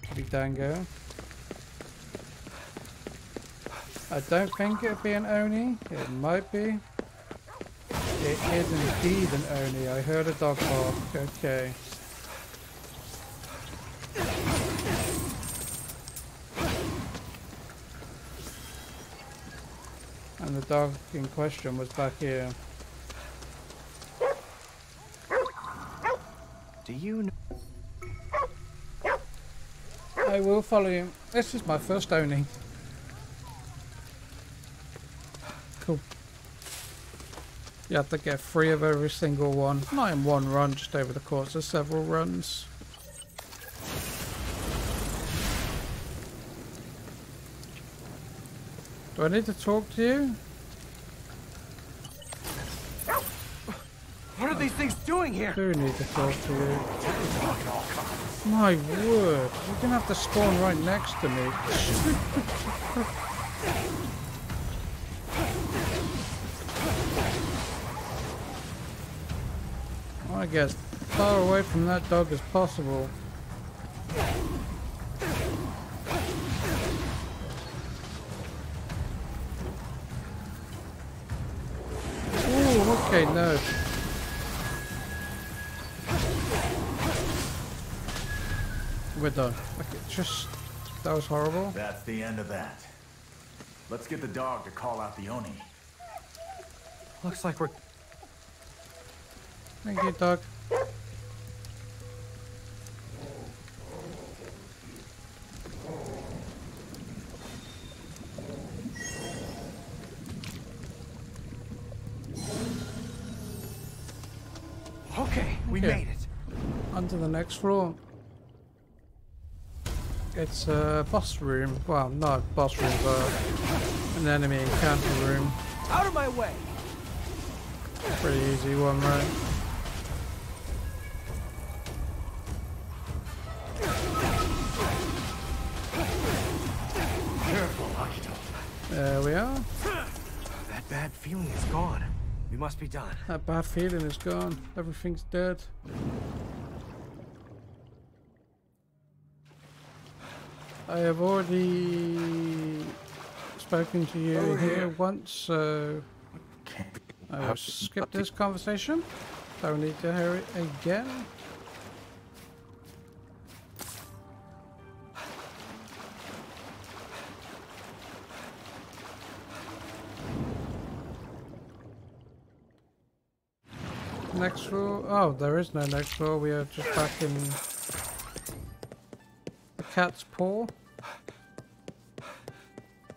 kibi dango. I don't think it'll be an Oni. It might be. It is indeed an Oni. I heard a dog bark. Okay. And the dog in question was back here. Do you know? I will follow you. This is my first Oni. Cool. You have to get three of every single one. Not in one run, just over the course of several runs. Do I need to talk to you? What are these things doing here? do need to talk to you. My word, you're gonna have to spawn right next to me. want to get as far away from that dog as possible. Ooh, okay, no. We're done. Okay, just that was horrible. That's the end of that. Let's get the dog to call out the Oni. Looks like we're. Thank you, dog. Okay, we Okay. made it. On to the next floor. It's a boss room. Well, not boss room, but an enemy encounter room. Out of my way. Pretty easy one, right? Akito. There we are. That bad feeling is gone. We must be done. That bad feeling is gone. Everything's dead. I have already spoken to you oh, here once, so I will skip this conversation. Don't need to hear it again. Next floor? Oh, there is no next floor. We are just back in the cat's paw.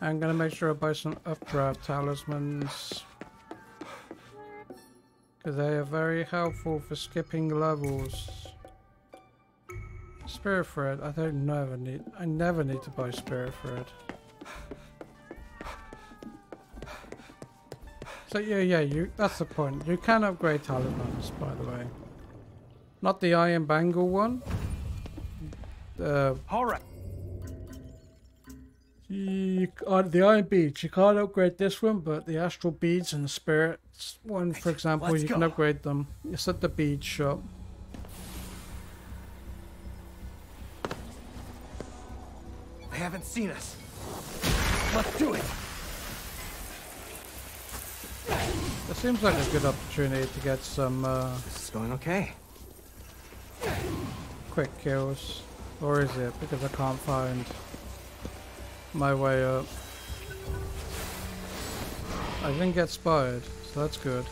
I'm gonna make sure I buy some updraft talismans. Because they are very helpful for skipping levels. Spider's Thread, I don't never need I never need to buy Spider's Thread. So yeah, yeah, you that's the point. You can upgrade talismans, by the way. Not the Iron Bangle one. Uh, All right. you, uh, the Iron Beads, you can't upgrade this one, but the Astral Beads and the Spirits one, for example, let's you can upgrade them. It's at the bead shop. They haven't seen us. Let's do it. It seems like a good opportunity to get some uh, This is going okay. quick kills. Or is it? Because I can't find my way up. I didn't get spotted, so that's good.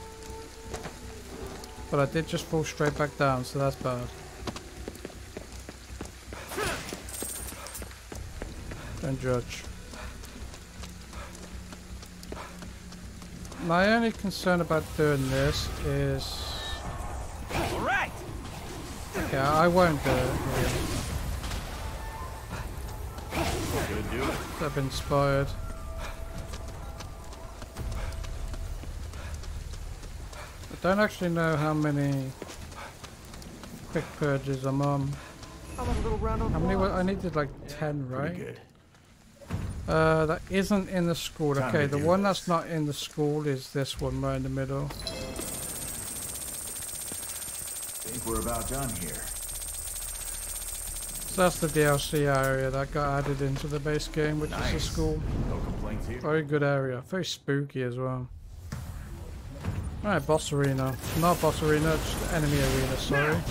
But I did just fall straight back down, so that's bad. Don't judge. My only concern about doing this is... All right. Yeah, I won't do it here. Do it. I've been inspired. I don't actually know how many quick purges I'm on. How about a little round of How many? applause? wa- I needed like 10, Pretty right? good. Uh, that isn't in the school. Time Okay, the one this. that's not in the school is this one right in the middle. Think we're about done here. So that's the DLC area that got added into the base game, which is the school. No complaints here. Very good area. Very spooky as well. Alright, boss arena. Not boss arena, just enemy arena, sorry. And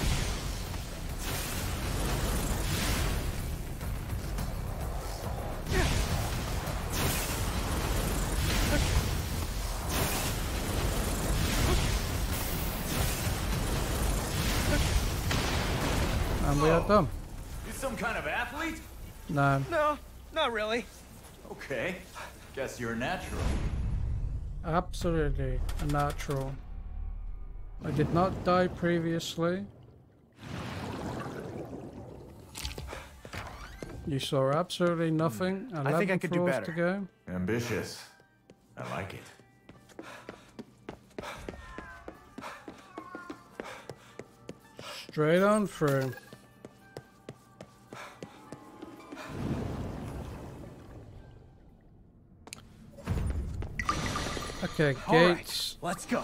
we are. You some kind of athlete? No. No, not really. Okay. Guess you're natural. Absolutely a natural. I did not die previously. You saw absolutely nothing. Mm. I think I could do floors better. to go. Ambitious. I like it. Straight on through. Okay, All right, gates let's go.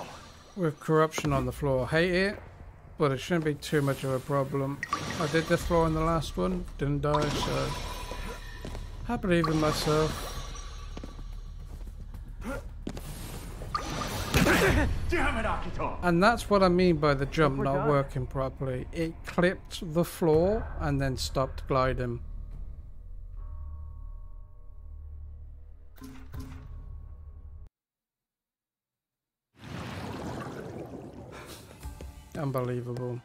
with corruption on the floor. Hate it, but it shouldn't be too much of a problem. I did this floor in the last one, didn't die, so I believe in myself. Damn it, And that's what I mean by the jump not done. working properly. It clipped the floor and then stopped gliding. Unbelievable.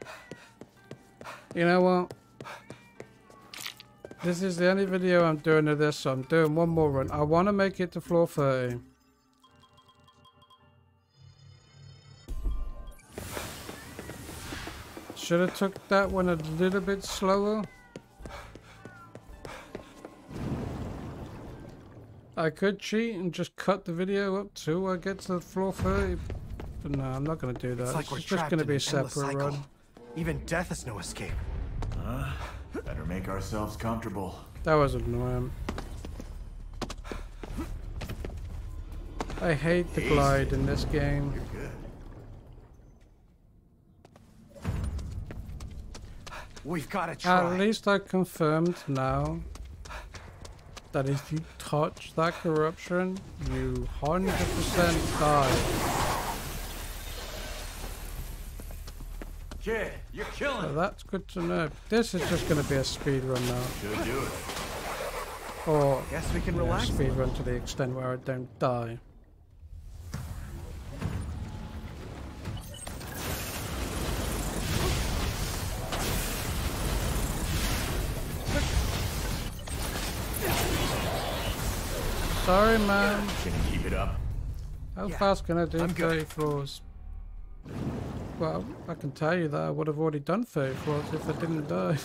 You know what? This is the only video I'm doing of this, so I'm doing one more run. I want to make it to floor 30. Should have took that one a little bit slower. I could cheat and just cut the video up till I get to floor 30. But no, I'm not going to do that. It's It's, like we're just going to be a separate run. Even death is no escape. Better make ourselves comfortable. That was annoying. I hate the glide in this game. We've got to try. At least I confirmed now that if you touch that corruption, you 100% die. You're killing. So that's good to know. This is just going to be a speed run now. Should do it. Or guess we can yeah, relax. Speed run to the extent where I don't die. Sorry, man. Can you keep it up? How yeah. fast can I do I'm 30 good. floors? Well, I can tell you that I would have already done 30 floors if I didn't die.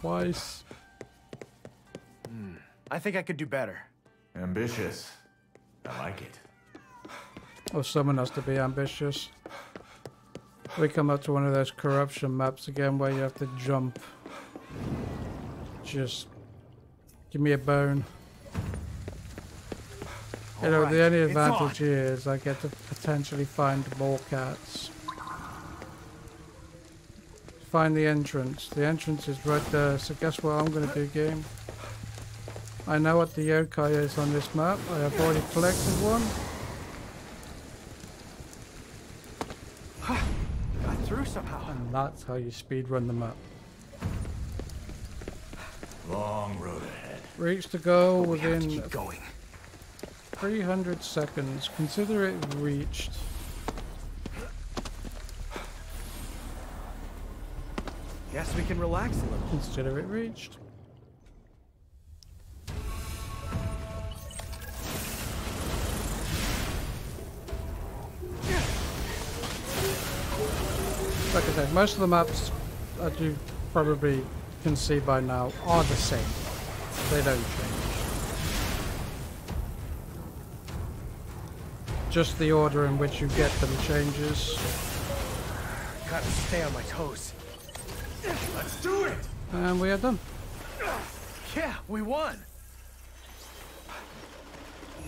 Twice. Hmm. I think I could do better. Ambitious. I like it. Or someone has to be ambitious. We come up to one of those corruption maps again where you have to jump. Just give me a bone. You know, Alright, the only advantage here is I get to potentially find more cats. Find the entrance. The entrance is right there, so guess what I'm going to do, game? I know what the yokai is on this map. I have already collected one. Got through somehow. And that's how you speedrun the map. Long road ahead. Reach the goal We have to within going. 300 seconds. Consider it reached. Guess we can relax a little. Consider it reached. Like I said, most of the maps, as you probably can see by now, are the same. They don't change. Just the order in which you get them changes. Gotta stay on my toes. Let's do it! And we are done. Yeah, we won.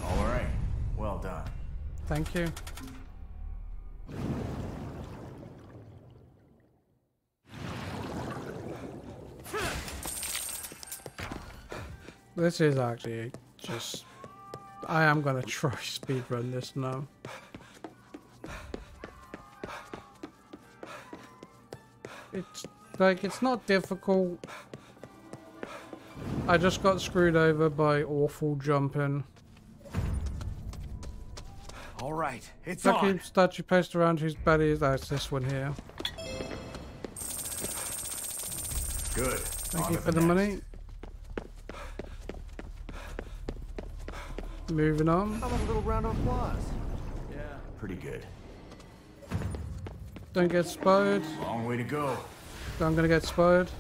All right. Well done. Thank you. This is actually just... I am gonna try speedrun this now. It's like, it's not difficult. I just got screwed over by awful jumping. All right, it's Lucky on. statue placed around whose belly is that's this one here. Good. Thank On you for the next. money. Moving on. How about a little round of applause? Yeah, pretty good. Don't get spotted. Long way to go. I'm gonna get spotted.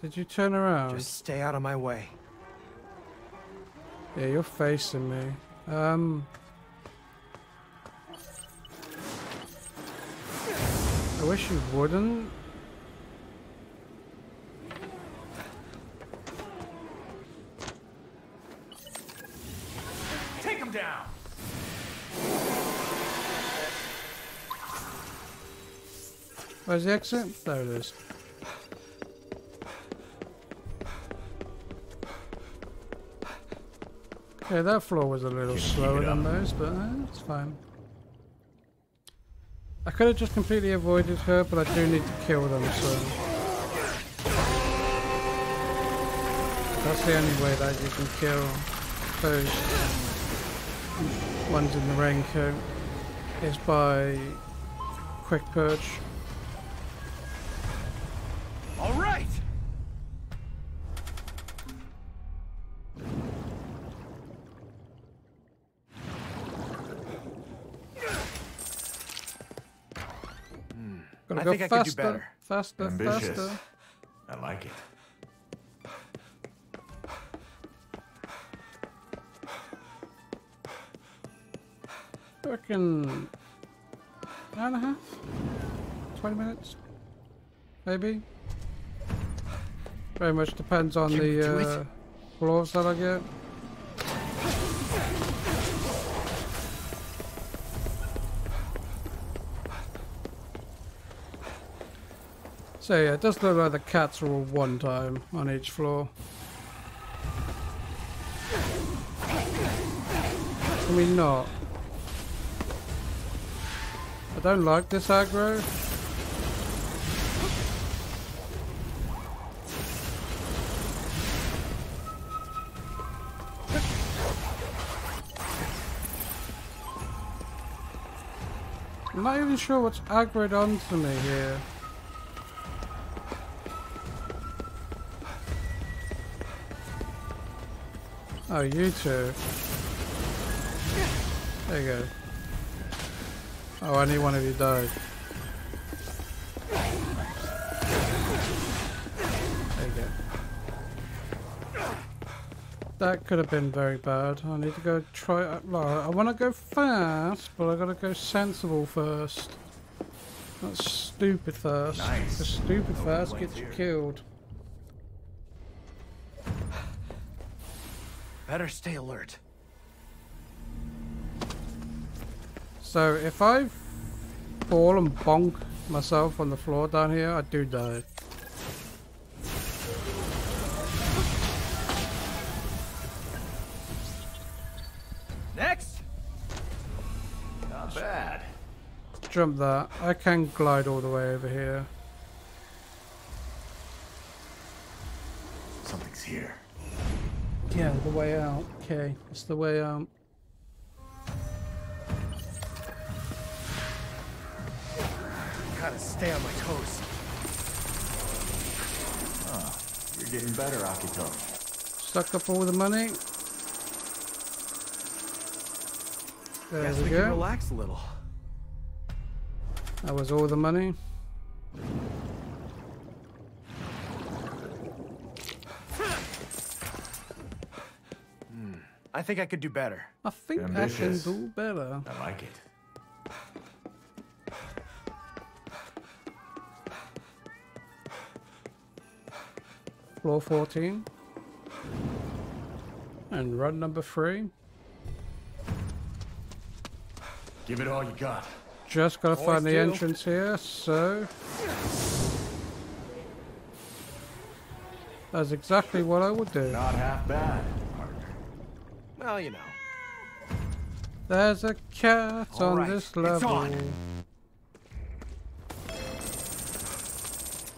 Did you turn around? Just stay out of my way. Yeah, you're facing me. Um. I wish you wouldn't. Where's the exit? There it is. Okay, that floor was a little slower than those, but uh, it's fine. I could have just completely avoided her, but I do need to kill them, so... That's the only way that you can kill those ones in the raincoat, is by quick purge. Go think I could do faster, better. faster, Ambitious. faster. I like it. I reckon hour and a half, twenty minutes, maybe. Very much depends on Can the it? uh, floors that I get. So yeah, it does look like the cats are all one time on each floor. Can we not? I don't like this aggro. I'm not even sure what's aggroed onto me here. Oh, you two. There you go. Oh, I need one of you died. There you go. That could have been very bad. I need to go try. uh, well, I want to go fast, but I gotta go sensible first. Not stupid first. Nice. The stupid first gets you killed. Better stay alert. So if I fall and bonk myself on the floor down here, I do die. Next! Not bad. Jump that. I can glide all the way over here. Something's here. Yeah, the way out. Okay, it's the way out. Gotta stay on my toes. Oh, You're getting better, Akito. Suck up all the money. There Guess we we can go. relax a little. That was all the money. I think I could do better. I think Ambitious. I can do better. I like it. Floor 14. And run number 3. Give it all you got. Just gotta Always find the do. entrance here, so... That's exactly what I would do. Not half bad, partner. Well, you know. There's a cat All on right, this level. on.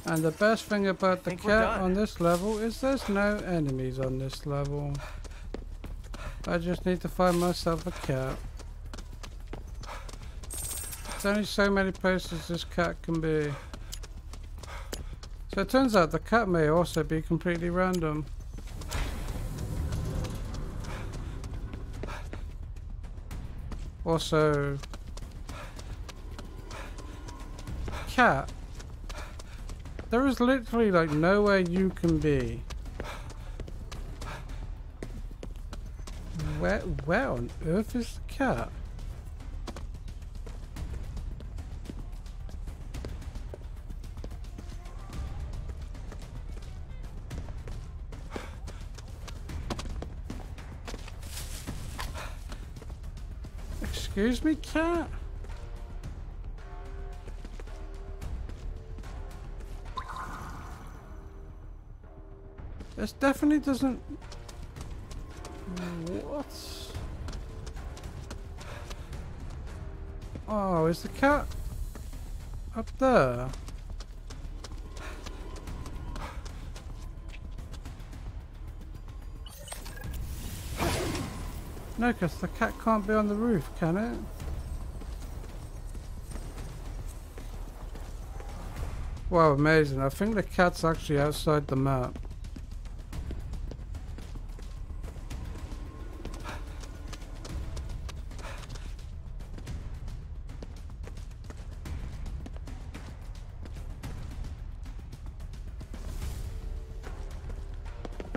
And the best thing about the cat on this level is there's no enemies on this level. I just need to find myself a cat. There's only so many places this cat can be. So it turns out the cat may also be completely random. Also, cat. There is literally like nowhere you can be. Where, where on earth is the cat? Excuse me, cat? This definitely doesn't. What? Oh, is the cat up there? No, because the cat can't be on the roof, can it? Wow, amazing. I think the cat's actually outside the map.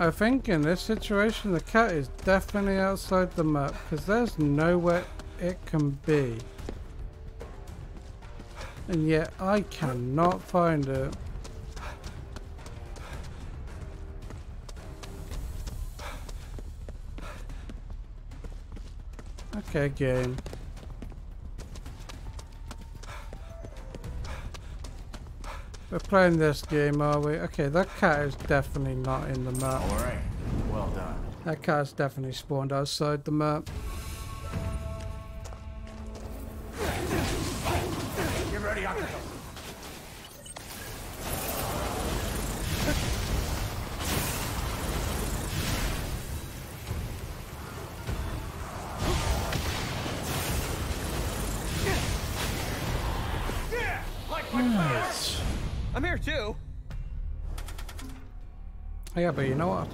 I think in this situation the cat is definitely outside the map because there's nowhere it can be. And yet I cannot find it. Okay, game. We're playing this game, are we? Okay, that cat is definitely not in the map. All right. Well done. That cat's definitely spawned outside the map.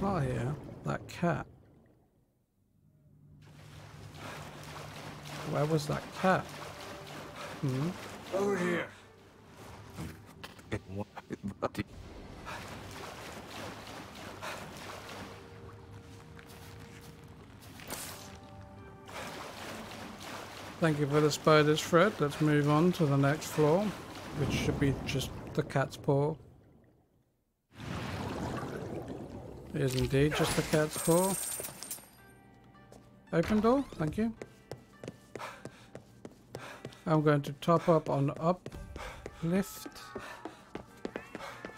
Not here? That cat. Where was that cat? Hmm. Over here. Thank you for the spider's thread. Let's move on to the next floor, which should be just the cat's paw. It is indeed just the cat's paw. Open door, thank you. I'm going to top up on uplift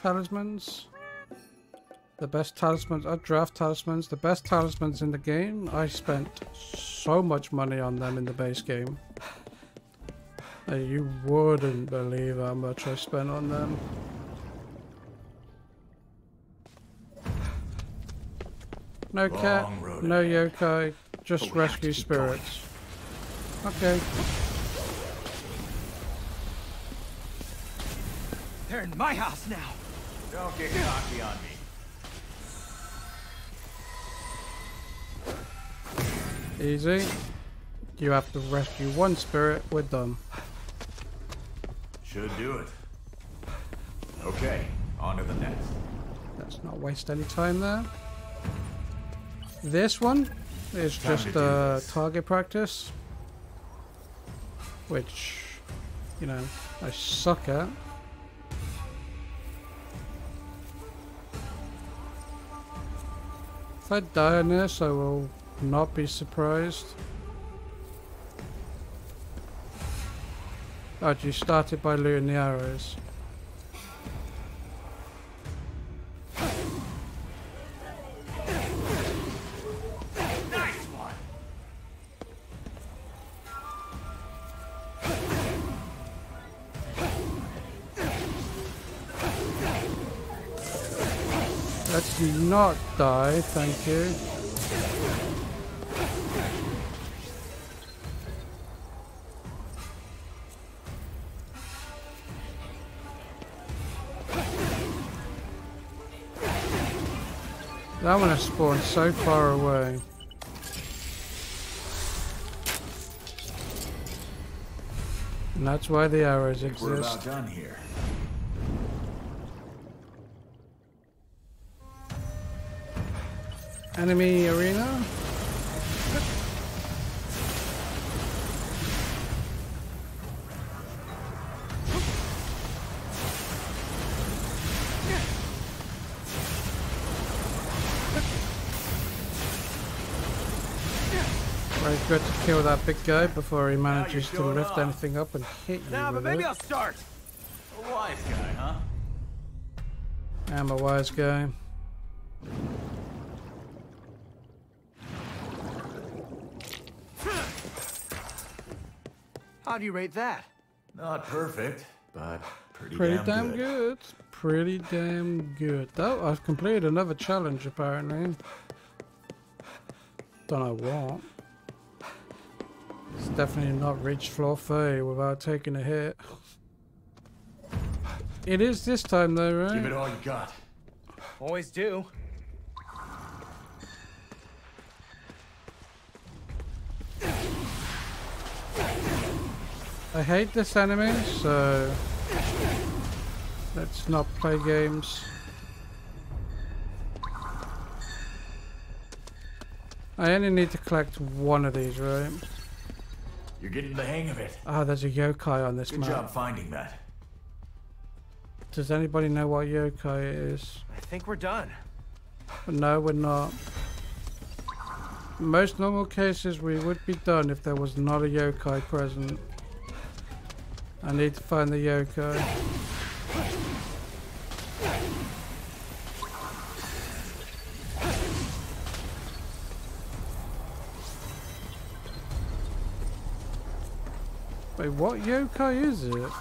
talismans. The best talismans are draft talismans. The best talismans in the game. I spent so much money on them in the base game. You wouldn't believe how much I spent on them. No cat, Long road no ahead. yokai, just But we have to rescue keep going. spirits. Okay. They're in my house now. Don't get cocky on me. Easy. You have to rescue one spirit, we're done. Should do it. Okay, on to the next. Let's not waste any time there. This one is just uh, target practice. Which, you know, I suck at. If I die on this, I will not be surprised. Oh, you started by looting the arrows. Not die, thank you. That one has spawned so far away. And that's why the arrows exist. We're about done here. Enemy arena? Very good to kill that big guy before he manages to lift off. anything up and hit you Nah, but maybe it. I'll start. A wise guy, huh? I'm a wise guy. How do you rate that? Not perfect, but pretty, Pretty damn, damn good. good. Pretty damn good. Oh, I've completed another challenge apparently. Don't know what. It's definitely not reached floor 30 without taking a hit. It is this time though, right? Give it all you got. Always do. I hate this enemy, so let's not play games. I only need to collect one of these, right? You're getting the hang of it. Ah, there's a yokai on this Good map. job finding that. Does anybody know what yokai is? I think we're done. No, we're not. In most normal cases, we would be done if there was not a yokai present. I need to find the yokai. Wait, what yokai is it?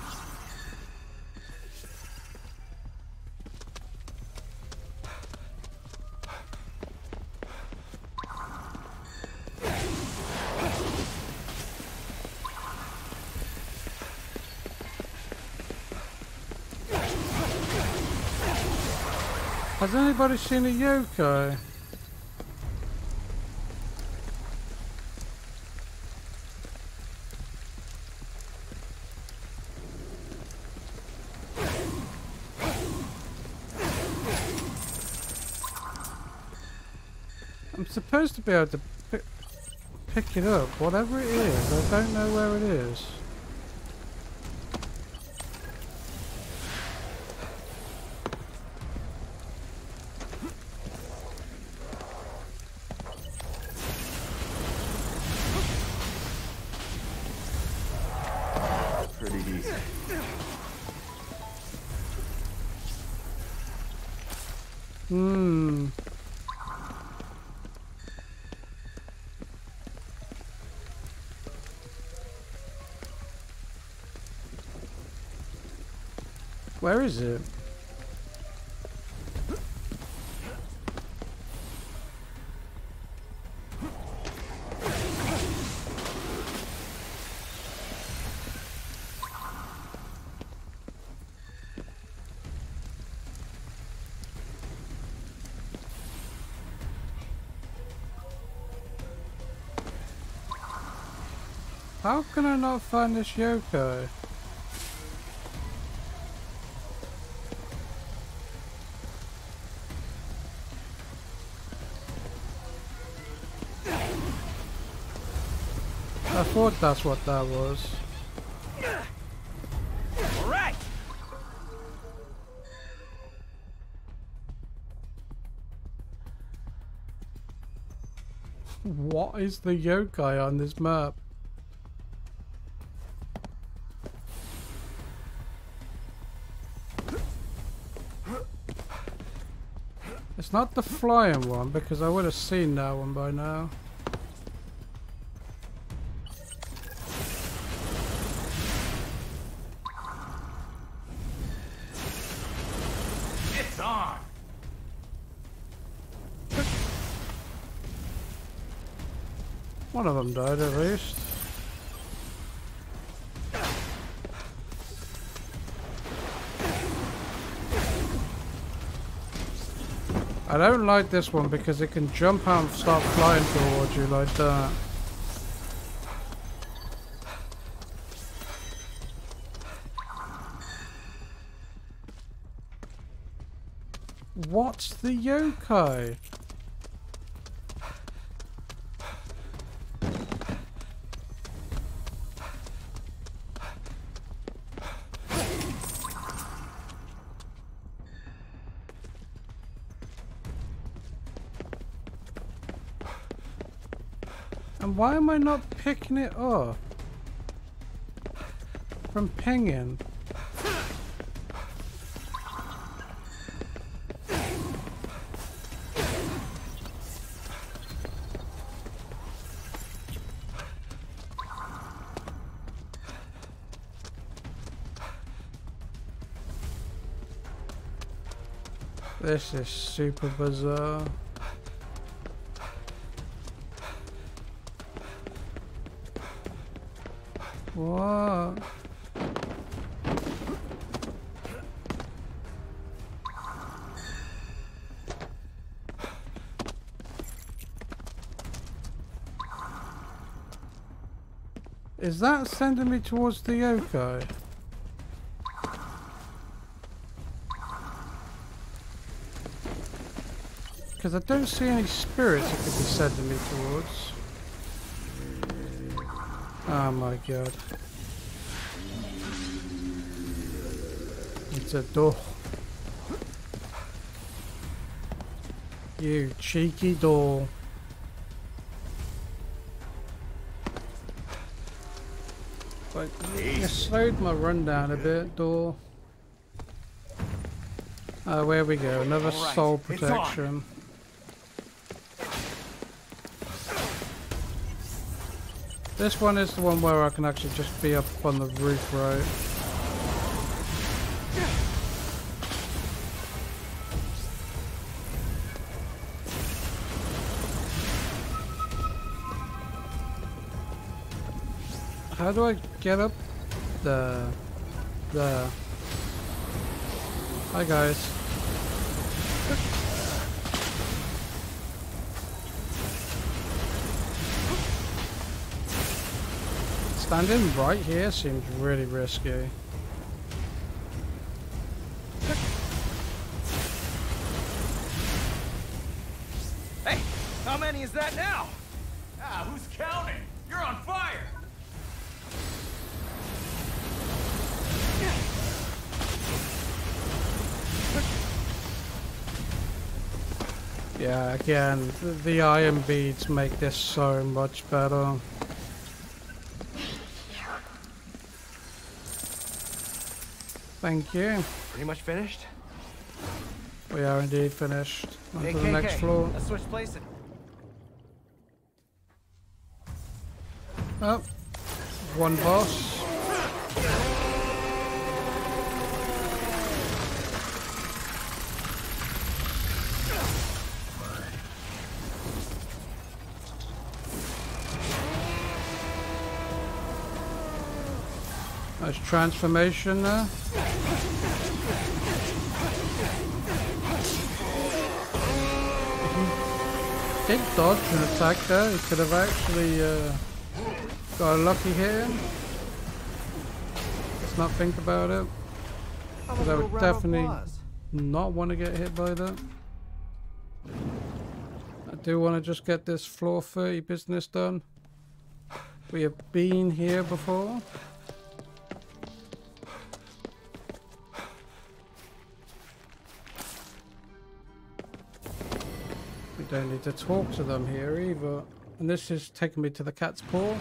Has anybody seen a yokai? Eh? I'm supposed to be able to pick, pick it up, whatever it is. I don't know where it is. Where is it? How can I not find this yokai? Thought that's what that was. All right. What is the yokai on this map? It's not the flying one because I would have seen that one by now. At least. I don't like this one because it can jump out and start flying towards you like that. What's the yokai? Why am I not picking it up? From pinging. This is super bizarre. What? Is that sending me towards the yokai? Because I don't see any spirits it could be sending me towards. Oh my god. It's a door. You cheeky door. But you slowed my run down a bit, door. Oh, where we go. Another soul protection. This one is the one where I can actually just be up on the roof, right? How do I get up the the Hi guys. Standing right here seems really risky. Hey, how many is that now? Ah, who's counting? You're on fire! Yeah, again, the, the iron beads make this so much better. Thank you. Pretty much finished? We are indeed finished. On to the next floor. Let's switch places. Oh, one boss. Nice transformation there. Dodge and attack there, he could have actually uh, got a lucky hit in. Let's not think about it. Because I would little round of definitely not want to get hit by that. I do want to just get this floor 30 business done. We have been here before. Don't need to talk to them here either. And this is taking me to the cat's paw.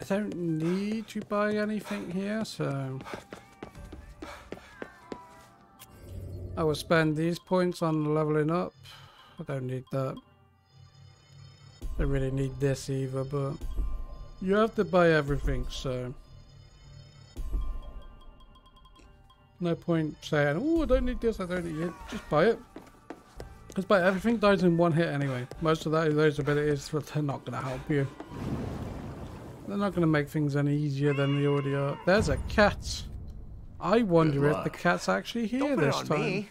I don't need to buy anything here, so... I will spend these points on leveling up. I don't need that. I really need this either, but... You have to buy everything, so... No point saying, oh, I don't need this, I don't need it. Just buy it. Because buy everything dies in one hit anyway. Most of that, those abilities, they're not going to help you. They're not going to make things any easier than they already are. There's a cat. I wonder if the cat's actually here Don't put it this time. me.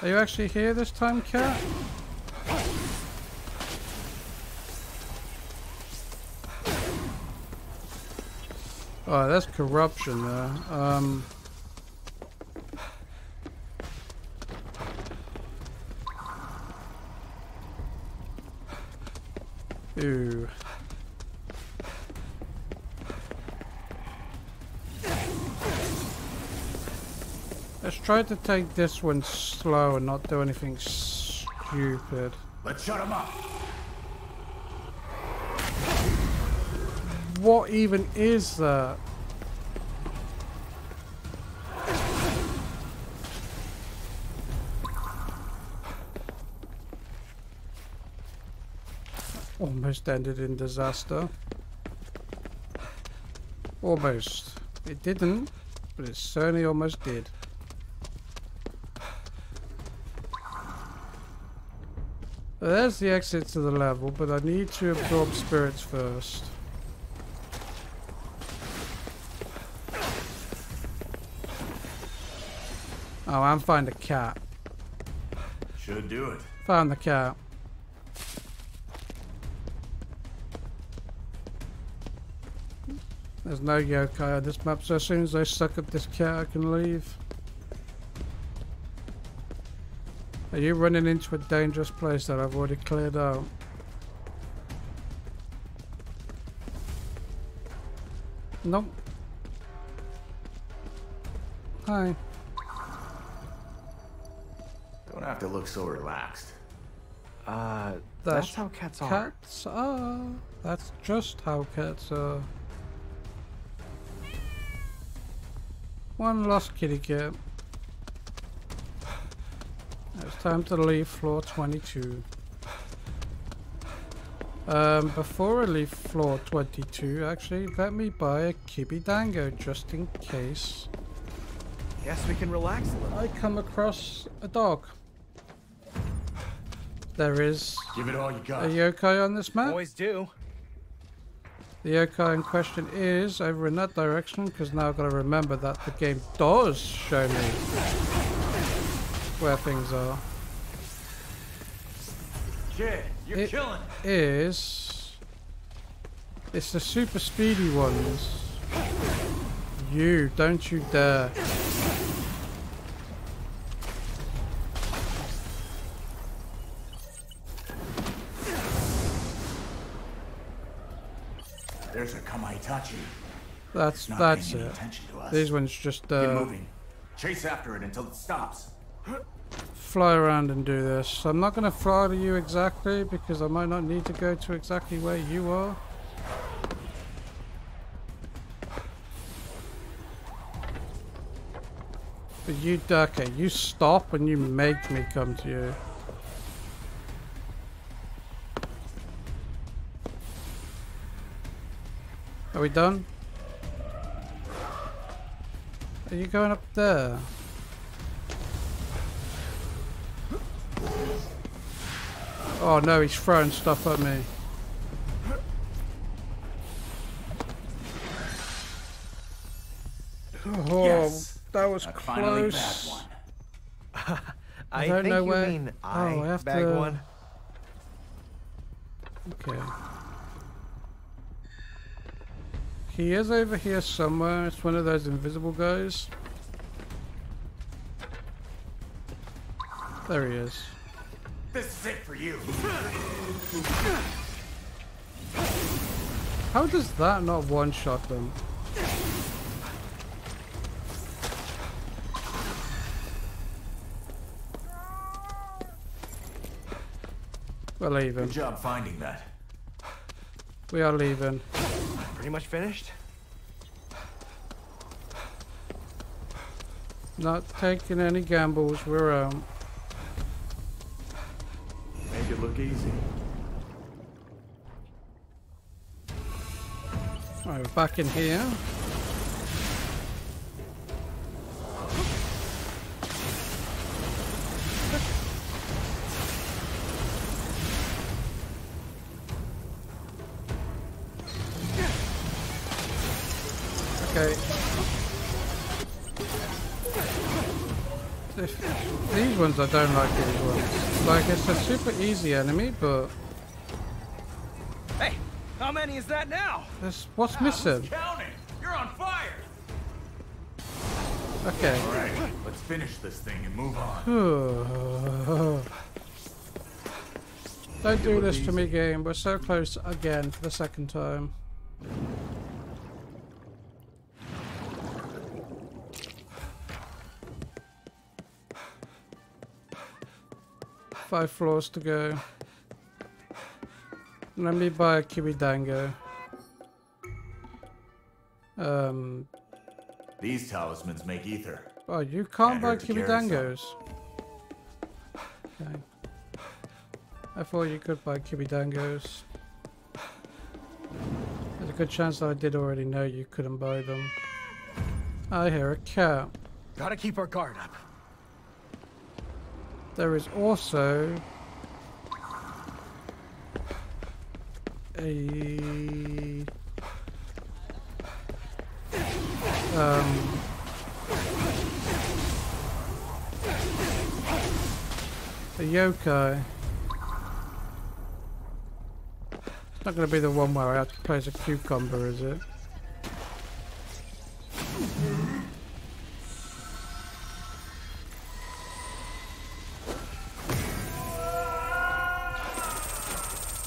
Are you actually here this time, cat? Oh, that's corruption there. Um. Ooh. Let's try to take this one slow and not do anything stupid. Let's shut him up! What even is that? Almost ended in disaster. Almost. It didn't, but it certainly almost did. There's the exit to the level, but I need to absorb spirits first. Oh, and find a cat. Should do it. Found the cat. There's no yokai on this map, so as soon as I suck up this cat, I can leave. Are you running into a dangerous place that I've already cleared out? Nope. Hi. Look so relaxed. Uh, That's that's, how cats are. Cats are. That's just how cats are. One lost kitty cat. It's time to leave floor 22. Um, before I leave floor 22, actually, let me buy a Kibidango just in case Yes, we can relax a little. I come across a dog. There is Give it all you got. a got. yokai on this map. Always do. The yokai in question is over in that direction because now I've got to remember that the game does show me where things are. Kid, you're It- killing it. Is it's the super speedy ones. You don't you dare. There's a Kamaitachi. That's that's it. attention to us. These ones just Get uh, moving. Chase after it until it stops. fly around and do this. I'm not going to fly to you exactly because I might not need to go to exactly where you are. But you, okay, you stop and you make me come to you. Are we done? Are you going up there? Oh no, he's throwing stuff at me. Oh, Yes. that was A finally bad close. one. I, don't think know you where- mean Oh, I, I have to- one. Okay. He is over here somewhere. It's one of those invisible guys. There he is. This is it for you. How does that not one-shot them? We're leaving. Good job finding that. We are leaving. Pretty much finished? Not taking any gambles. We're out. Make it look easy. Alright, we're back in here. If- These ones I don't like these ones. Like it's a super easy enemy, but Hey, how many is that now? this what's ah, missing? Counting. You're on fire. Okay. All right, let's finish this thing and move on. Don't do this to me, game. We're so close again for the second time. Five floors to go. Let me buy a Kibidango. Um, These talismans make ether. oh, you can't Can't buy hurt to. Kibidangos. Okay. I thought you could buy Kibidangos. There's a good chance that I did already know you couldn't buy them. I hear a cat. Gotta keep our guard up. There is also a um a yokai. It's not going to be the one where I have to place a cucumber, is it?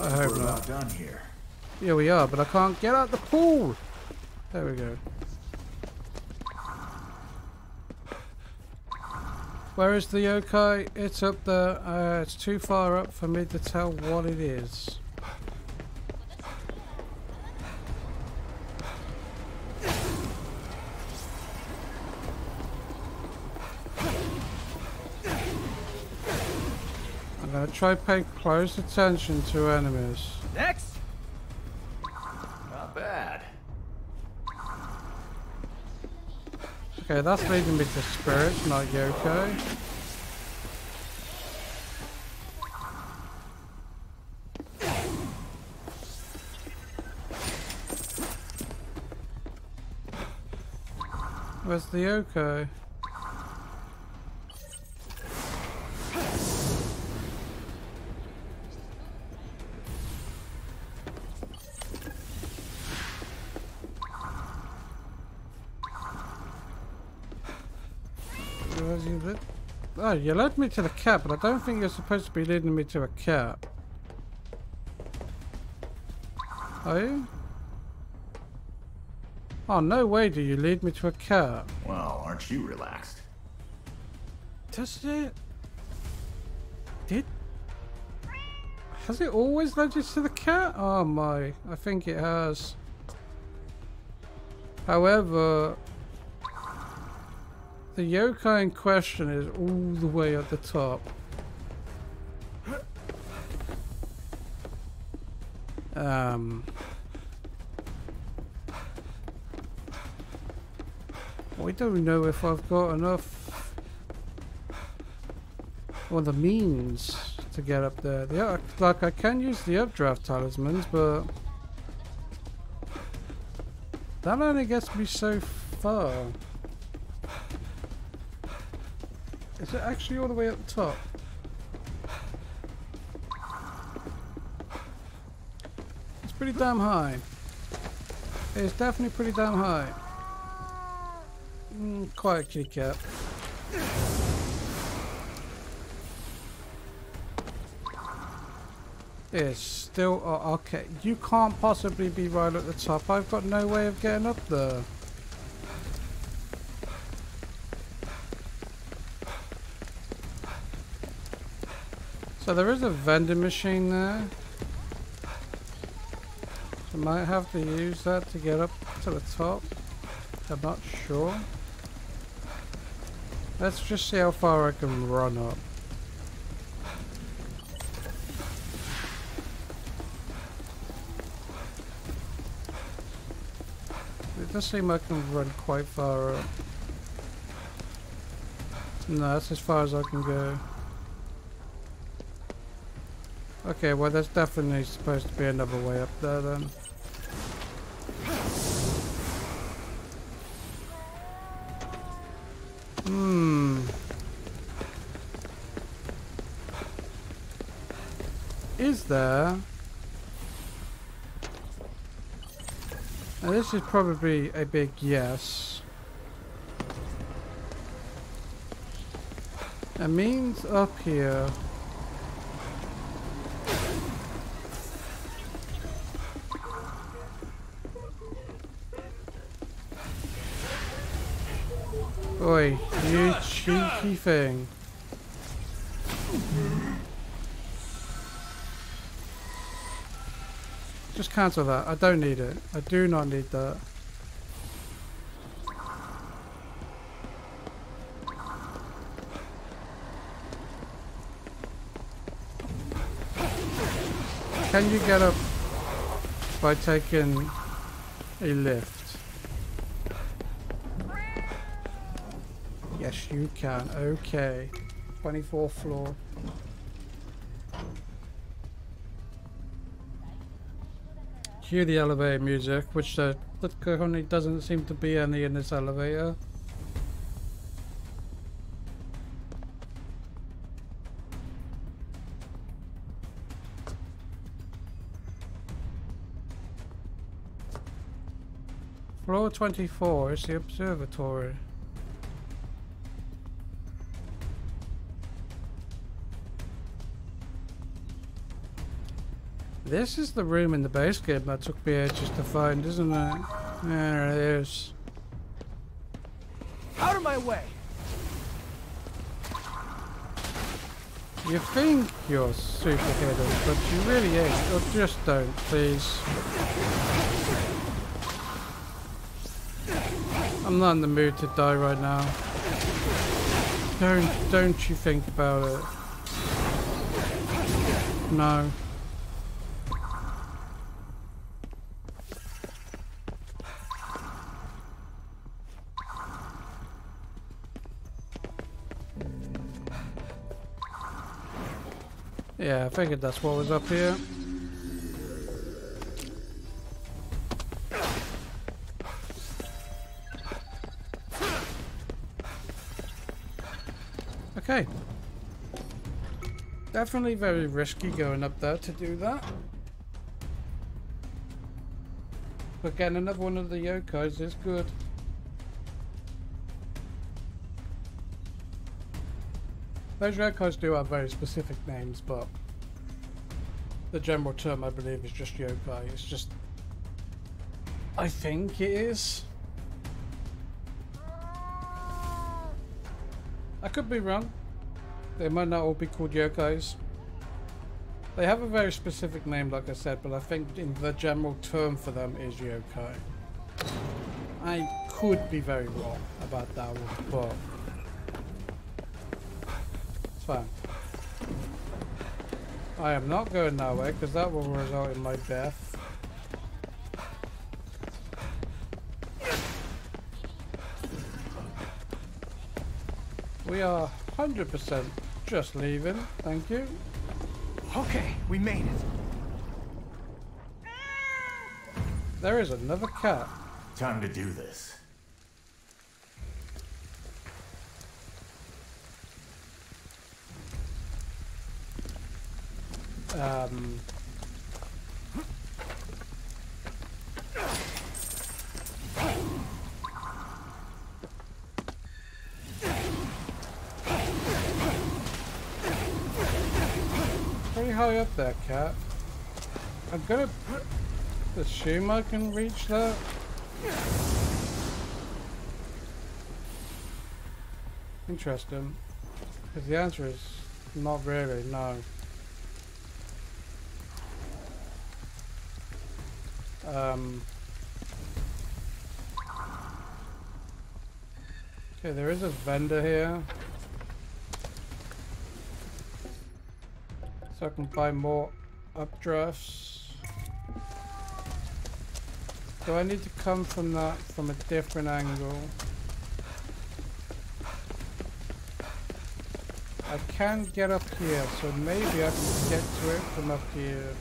I hope We're not. done here. Yeah, we are, but I can't get out the pool. There we go. Where is the yokai? It's up there. Uh, it's too far up for me to tell what it is. Uh, try paying close attention to enemies. Next! Not bad. Okay, that's leading me to spirits, not yokai. Where's the yokai? You led me to the cat, but I don't think you're supposed to be leading me to a cat. Are you? Oh, no way do you lead me to a cat. Well, aren't you relaxed? Does it? Did? Has it always led you to the cat? Oh my, I think it has. However, the yokai in question is all the way at the top. Um. We don't know if I've got enough or the means to get up there. The, like I can use the updraft talismans, but that only gets me so far. Is it actually all the way up the top? It's pretty damn high. It's definitely pretty damn high. Mm, a kitty cat. It's still oh, okay. You can't possibly be right at the top. I've got no way of getting up there. So there is a vending machine there. So I might have to use that to get up to the top. I'm not sure. Let's just see how far I can run up. It does seem I can run quite far up. No, that's as far as I can go. Okay, well there's definitely supposed to be another way up there then. Hmm. Is there? Now this is probably a big yes. It means up here. Cheeky thing. Just cancel that. I don't need it. I do not need that. Can you get up by taking a lift? Yes, you can. Okay. 24th floor. Cue the elevator music, which uh, currently doesn't seem to be any in this elevator. Floor 24 is the observatory. This is the room in the base game that took me ages to find, isn't it? There it is. Out of my way! You think you're super hidden, but you really ain't. Oh, just don't, please. I'm not in the mood to die right now. Don't, don't you think about it. No. Yeah, I figured that's what was up here. Okay. Definitely very risky going up there to do that. But getting another one of the yokais is good. Those yokais do have very specific names, but the general term I believe is just yokai. It's just... I think it is. I could be wrong. They might not all be called yokais. They have a very specific name, like I said, but I think in the general term for them is yokai. I could be very wrong about that one, but fine. I am not going that way because that will result in my death. We are 100% just leaving, thank you. Okay, we made it. There is another cat. Time to do this. Um, pretty high up there, cat. I'm gonna assume I can reach that. Interesting. Because the answer is not really, no. Um, okay, there is a vendor here. So I can buy more updrafts. Do I need to come from that from a different angle? I can get up here, so maybe I can get to it from up here.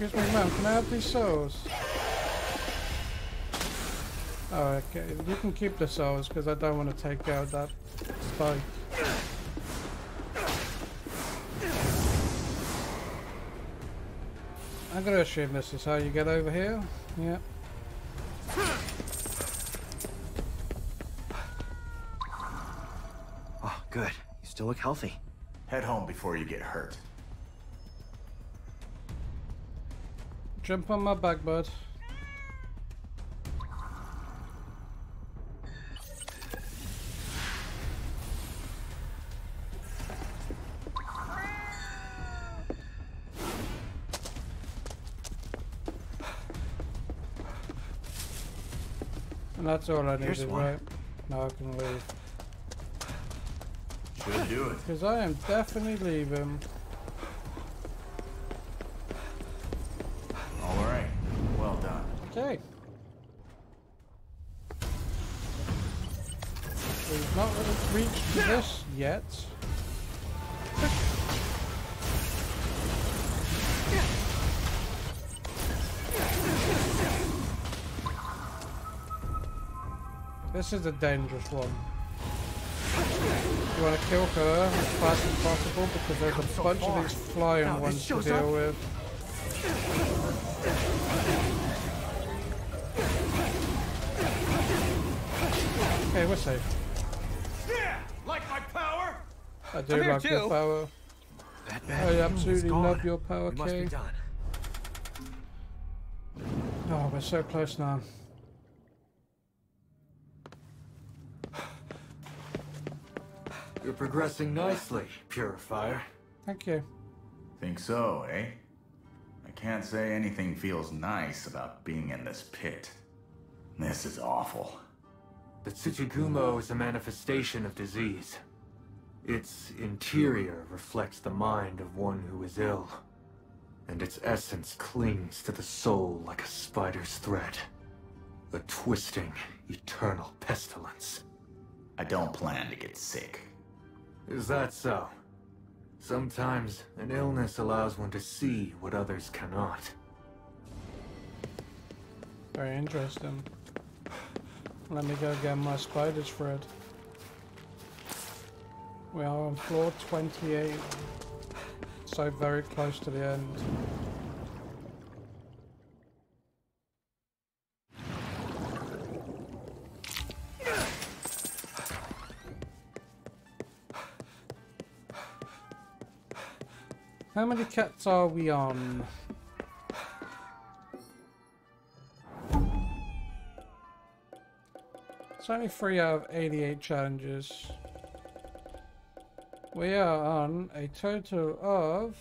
Excuse me, ma'am, can I have these souls? Oh, okay. You can keep the souls, because I don't want to take out that spike. I'm gonna assume this is how you get over here. Yeah. Oh, good. You still look healthy. Head home before you get hurt. Jump on my back, bud. And that's all I Here's needed, one. right? Now I can leave. Should do it. Because I am definitely leaving. This is a dangerous one. You want to kill her as fast as possible because there's a bunch of these flying Now this ones to deal up. with. Okay, we're safe. Yeah! Like my power? I do I'm here like your power. That I absolutely love your power, We must be Kay. done. Oh, we're so close now. Progressing nicely, Purifier. Thank you. Think so, eh? I can't say anything feels nice about being in this pit. This is awful. The Tsuchigumo is a manifestation of disease. Its interior reflects the mind of one who is ill, and its essence clings to the soul like a spider's thread. A twisting, eternal pestilence. I don't plan to get sick. Is that so? Sometimes an illness allows one to see what others cannot. Very interesting. Let me go get my spider's thread. We are on floor 28. So very close to the end. How many cats are we on? It's only 3 out of 88 challenges. We are on a total of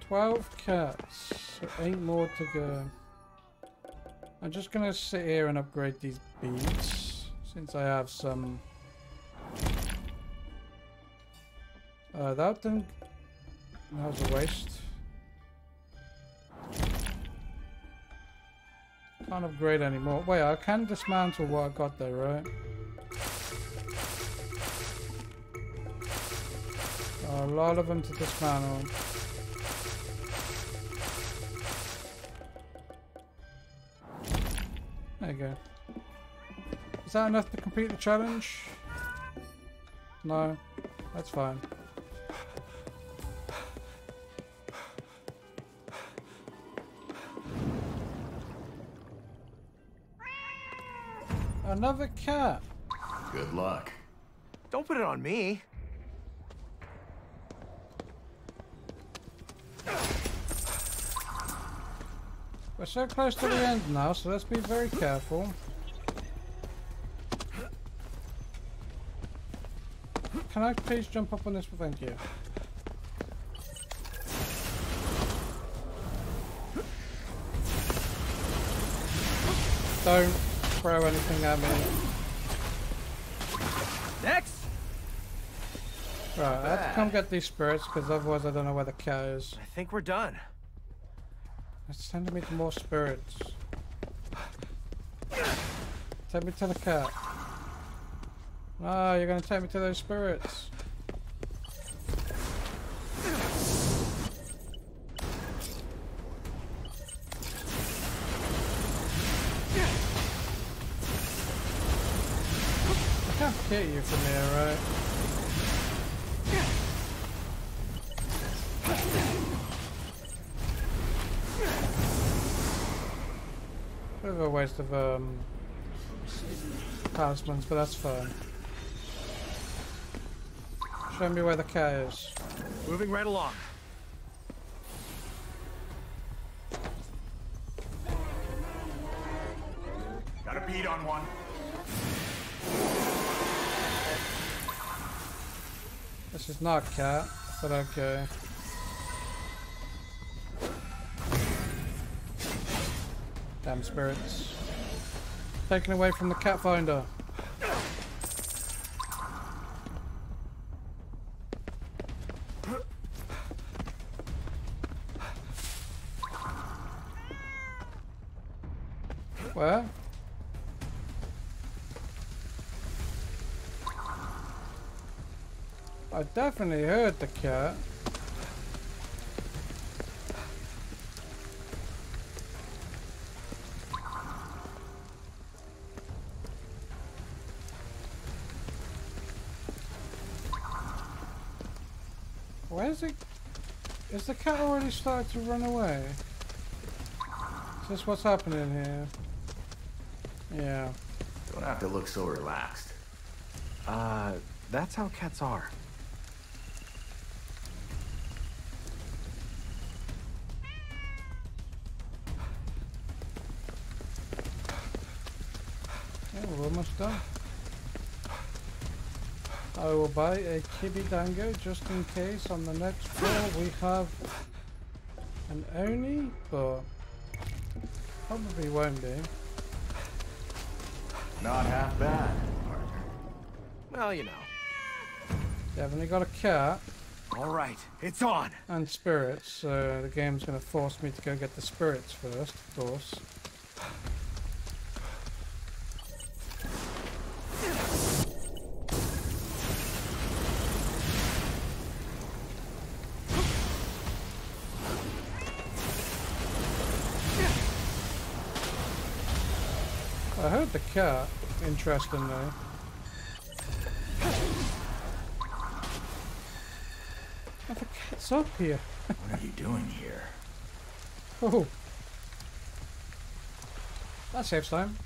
12 cats. So 8 more to go. I'm just gonna sit here and upgrade these beads since I have some Uh, that didn't... That was a waste. Can't upgrade anymore. Wait, I can dismantle what I got there, right? A lot of them to dismantle. There you go. Is that enough to complete the challenge? No, that's fine. Another cat. Good luck. Don't put it on me. We're so close to the end now, so let's be very careful. Can I please jump up on this? Thank you. Don't throw anything at me. Next! Right, I have to come get these spirits because otherwise I don't know where the cat is. I think we're done. It's sending me to more spirits. Take me to the cat. Ah, you're gonna take me to those spirits. Bit of a waste of um, talismans, but that's fine. Show me where the cat is. Moving right along. Got a bead on one. Is not cat, but okay. Damn spirits. Taken away from the cat finder. Where? Definitely hurt the cat. Where's it? Is the cat already started to run away? Is this what's happening here? Yeah. Don't have to look so relaxed. Uh, that's how cats are. Yeah, we're almost done. I will buy a Kibidango just in case on the next floor we have an Oni, but probably won't be. Not half bad, partner. Well, you know. Definitely got a cat All right, it's on. and spirits, so the game's going to force me to go get the spirits first, of course. The cat, interestingly. Oh, the cat's up here. What are you doing here? Oh. That saves time.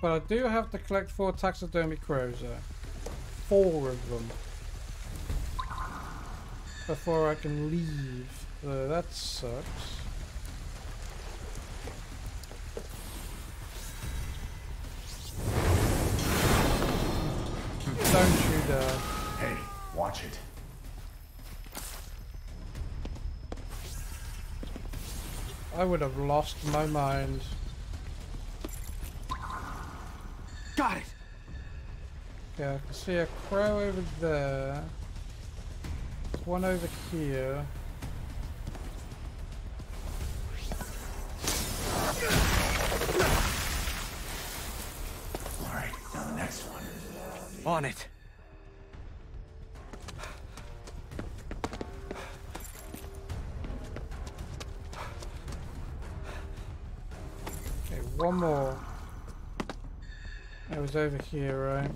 But I do have to collect four taxidermy crows there. Four of them. Before I can leave. So that sucks. I would have lost my mind. Got it! Yeah, I can see a crow over there. There's one over here. All right, now the next one. On it. One more. It was over here, right?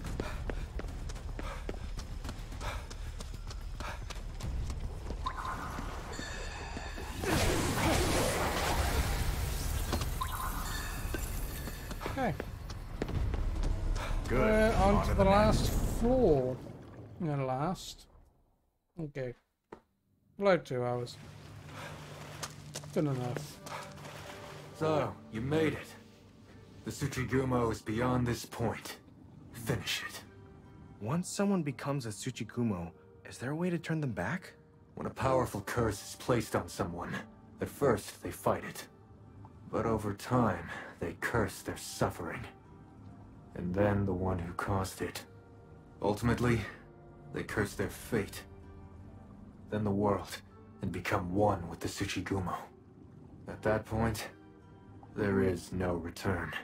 Okay, Good. we're on to the last floor. The last. Okay. Below two hours. Good enough. So, you made it. The Tsuchigumo is beyond this point. Finish it. Once someone becomes a Tsuchigumo, is there a way to turn them back? When a powerful curse is placed on someone, at first they fight it. But over time, they curse their suffering. And then the one who caused it. Ultimately, they curse their fate. Then the world, and become one with the Tsuchigumo. At that point, there is no return.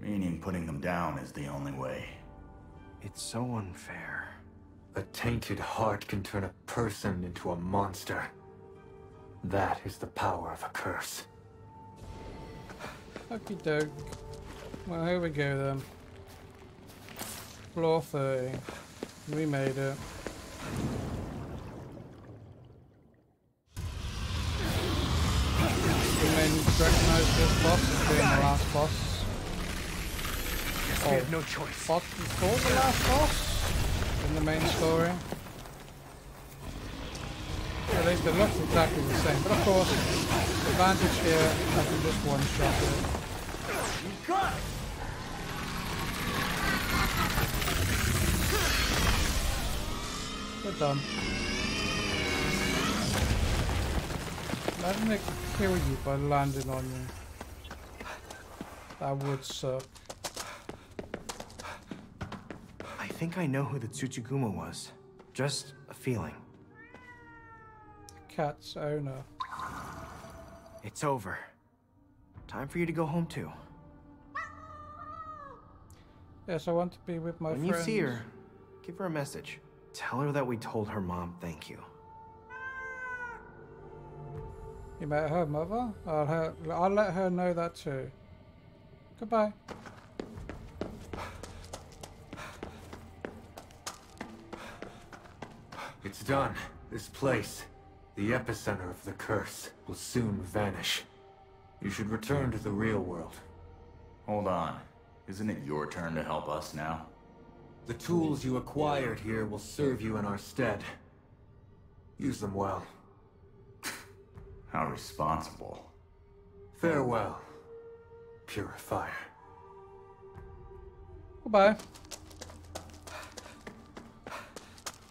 Meaning putting them down is the only way. It's so unfair. A tainted heart can turn a person into a monster. That is the power of a curse. Okie doke. Well, here we go then. Floor 30. We made it. We may need to recognize this boss as being the last boss. Guess we have no choice. Boss before the last boss in the main story. At least it looks exactly the same, but of course, the advantage here, I can just one-shot it. We're done. Imagine they could kill you by landing on you. That would suck. I think I know who the Tsuchigumo was. Just a feeling. The Cat's owner. It's over. Time for you to go home too. Yes, I want to be with my when you friends. see her, give her a message. Tell her that we told her mom thank you. You met her mother? I'll, her, I'll let her know that too. Goodbye. It's done. This place, the epicenter of the curse, will soon vanish. You should return to the real world. Hold on. Isn't it your turn to help us now? The tools you acquired here will serve you in our stead. Use them well. How responsible. Farewell, Purifier. Goodbye.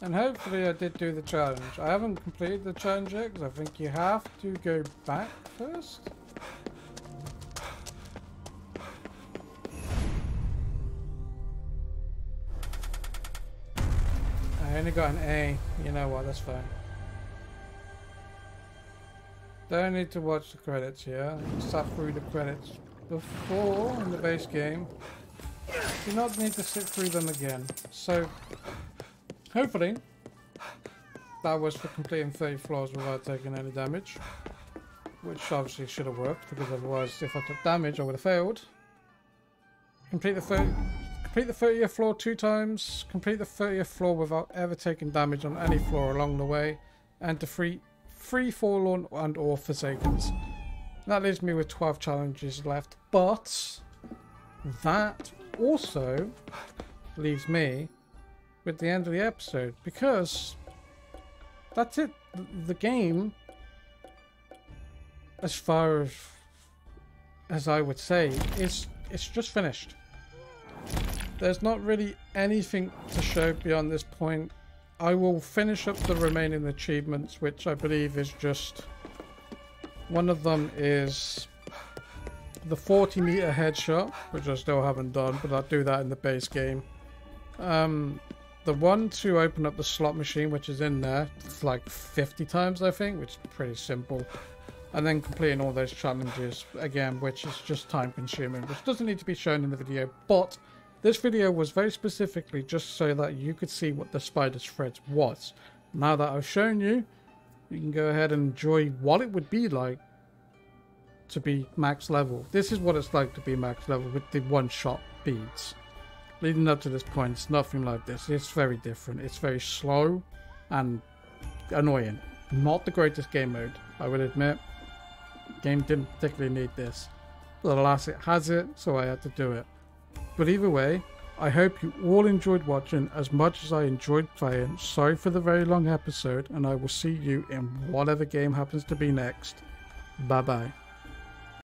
And hopefully I did do the challenge. I haven't completed the challenge yet because I think you have to go back first. I only got an A. You know what, that's fine. Don't need to watch the credits here. Sat through the credits before in the base game. Do not need to sit through them again. So, hopefully, that was for completing 30 floors without taking any damage. Which obviously should have worked, because otherwise if I took damage I would have failed. complete the 30, complete the 30th floor two times, complete the 30th floor without ever taking damage on any floor along the way, and defeat free Forlorn and or Forsakens. That leaves me with 12 challenges left, but that also leaves me with the end of the episode because that's it. The game, as far as as I would say, is it's just finished. There's not really anything to show beyond this point. I will finish up the remaining achievements, which I believe is just one of them is the 40 meter headshot, which I still haven't done, but I'll do that in the base game. Um, the one to open up the slot machine, which is in there, like 50 times, I think, which is pretty simple. And then completing all those challenges, again, which is just time consuming, which doesn't need to be shown in the video, but this video was very specifically just so that you could see what the spider's threads was. Now that I've shown you, you can go ahead and enjoy what it would be like to be max level. This is what it's like to be max level with the one-shot beads. Leading up to this point, it's nothing like this. It's very different. It's very slow and annoying. Not the greatest game mode, I will admit. Game didn't particularly need this. But alas, it has it, so I had to do it. But either way, I hope you all enjoyed watching as much as I enjoyed playing. Sorry for the very long episode, and I will see you in whatever game happens to be next. Bye bye.